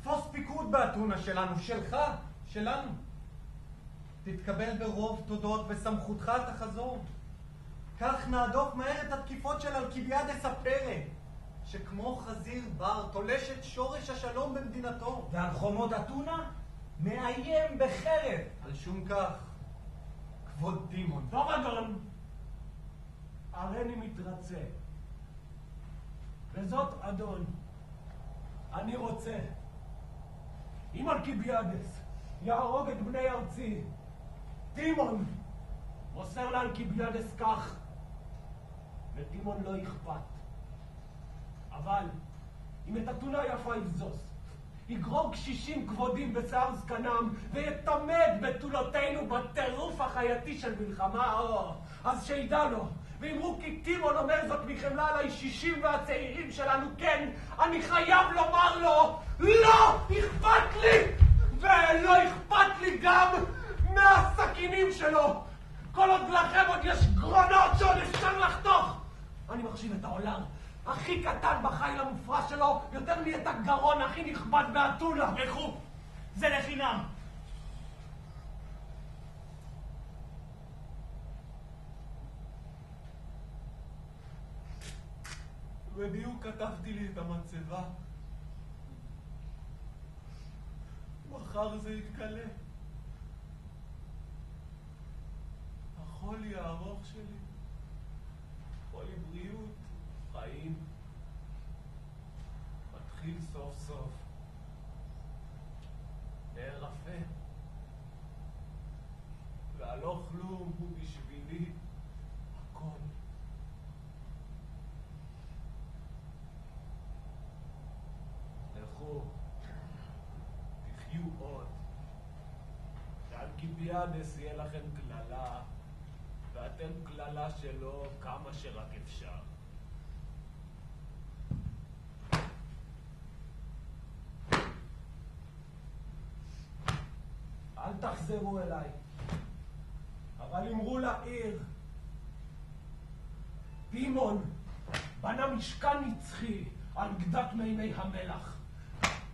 תפוס פיקוד באתונה שלנו, שלך, שלנו. תתקבל ברוב תודות וסמכותך תחזור. כך נהדוף מהר את התקיפות של אלקיביאדס הפרא, שכמו חזיר בר תולש את שורש השלום במדינתו. ועל חומות אתונה מאיים בחרב. על שום כך, כבוד טימון. פורגון, הריני מתרצה. וזאת, אדון, אני רוצה, אם אלקיביאדס יהרוג את בני ארצי, טימון מוסר לאלקיביאדס כך, לטימון לא אכפת. אבל אם את אתונה יפה יבזוז, יגרור קשישים כבודים בשיער זקנם, ויתמד בתולותינו בטירוף החייתי של מלחמה, או, אז שידע לו. ואמרו כי טימון אומר זאת מחמלה על הישישים והצעירים שלנו, כן, אני חייב לומר לו, לא אכפת לי! ולא אכפת לי גם מהסכינים שלו! כל עוד לכם עוד יש גרונות שעוד אפשר לחתוך! אני מחשיב את העולם הכי קטן בחיל המופרע שלו, יותר לי את הגרון הכי נכבד באתונה. לכו, זה לחינם. בדיוק כתבתי לי את המצבה. מחר זה יתכלה. החולי הארוך שלי, חולי בריאות, חיים, מתחיל סוף סוף להירפא. והלא כלום הוא בשבילי הכל. לכו, תחיו עוד. שאלקיביאדס יהיה לכם קללה, ואתם קללה שלו כמה שרק אפשר. אל תחזרו אליי, אבל אמרו לעיר, פימון בנה משכן נצחי על גדת מימי המלח.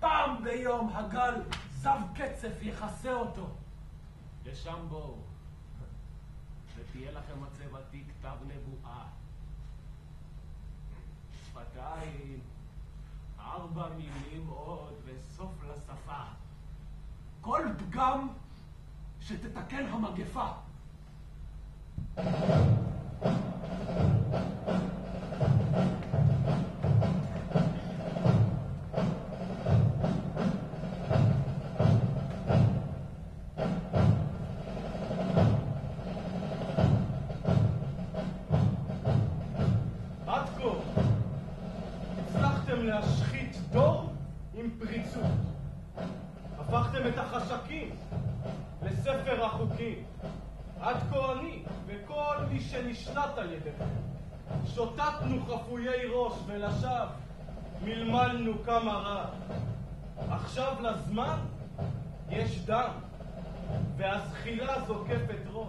פעם ביום הגל זב קצף יכסה אותו. לשם בואו, ותהיה לכם מצבתי כתב נבואה. שפתיים, ארבע מילים עוד וסוף לשפה. כל פגם שתתקן המגפה. ראש ולשווא, מלמלנו כמה רע. עכשיו לזמן יש דם, והזחילה זוקפת ראש.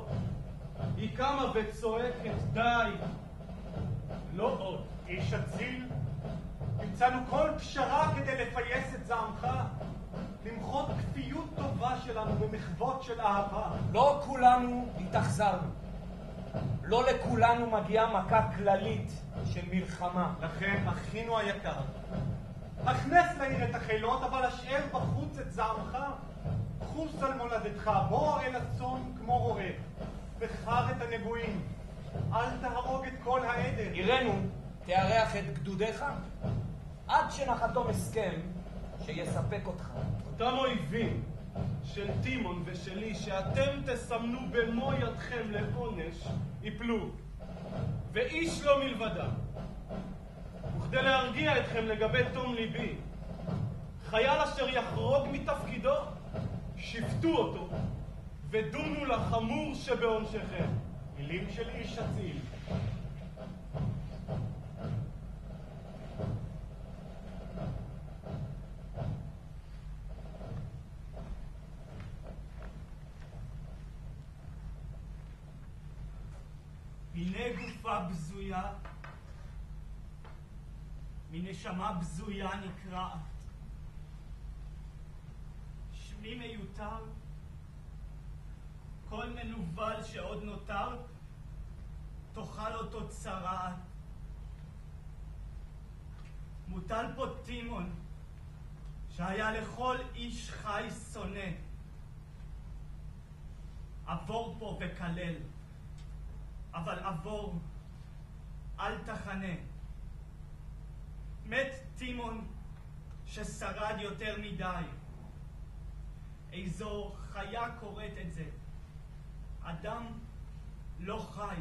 היא קמה וצועקת די, לא עוד. איש אציל, הצענו כל פשרה כדי לפייס את זעמך, למחות כפיות טובה שלנו במחוות של אהבה. לא כולנו התאכזרנו. לא לכולנו מגיעה מכה כללית של מלחמה. לכן, אחינו היקר, הכנס לעיר את החילות, אבל השאר בחוץ את זעמך. חוס על מולדתך, בוא אל הצאן כמו רועה, וחר את הנגועים. אל תהרוג את כל העדר. עירנו תארח את גדודיך עד שנחתום הסכם שיספק אותך. אותם אויבים של טימון ושלי, שאתם תסמנו במו ידכם לעונש, יפלו, ואיש לא מלבדם. וכדי להרגיע אתכם לגבי תום ליבי, חייל אשר יחרוג מתפקידו, שפטו אותו, ודונו לחמור שבעונשכם. מילים של איש אציל. הנה גופה בזויה, מנשמה בזויה נקרעת. שמי מיותר, כל מנוול שעוד נותר, תאכל אותו צרעת. מוטל פה טימון, שהיה לכל איש חי שונא. עבור פה וכלל. אבל עבור אל תחנה. מת טימון ששרד יותר מדי. איזו חיה קוראת את זה. אדם לא חי.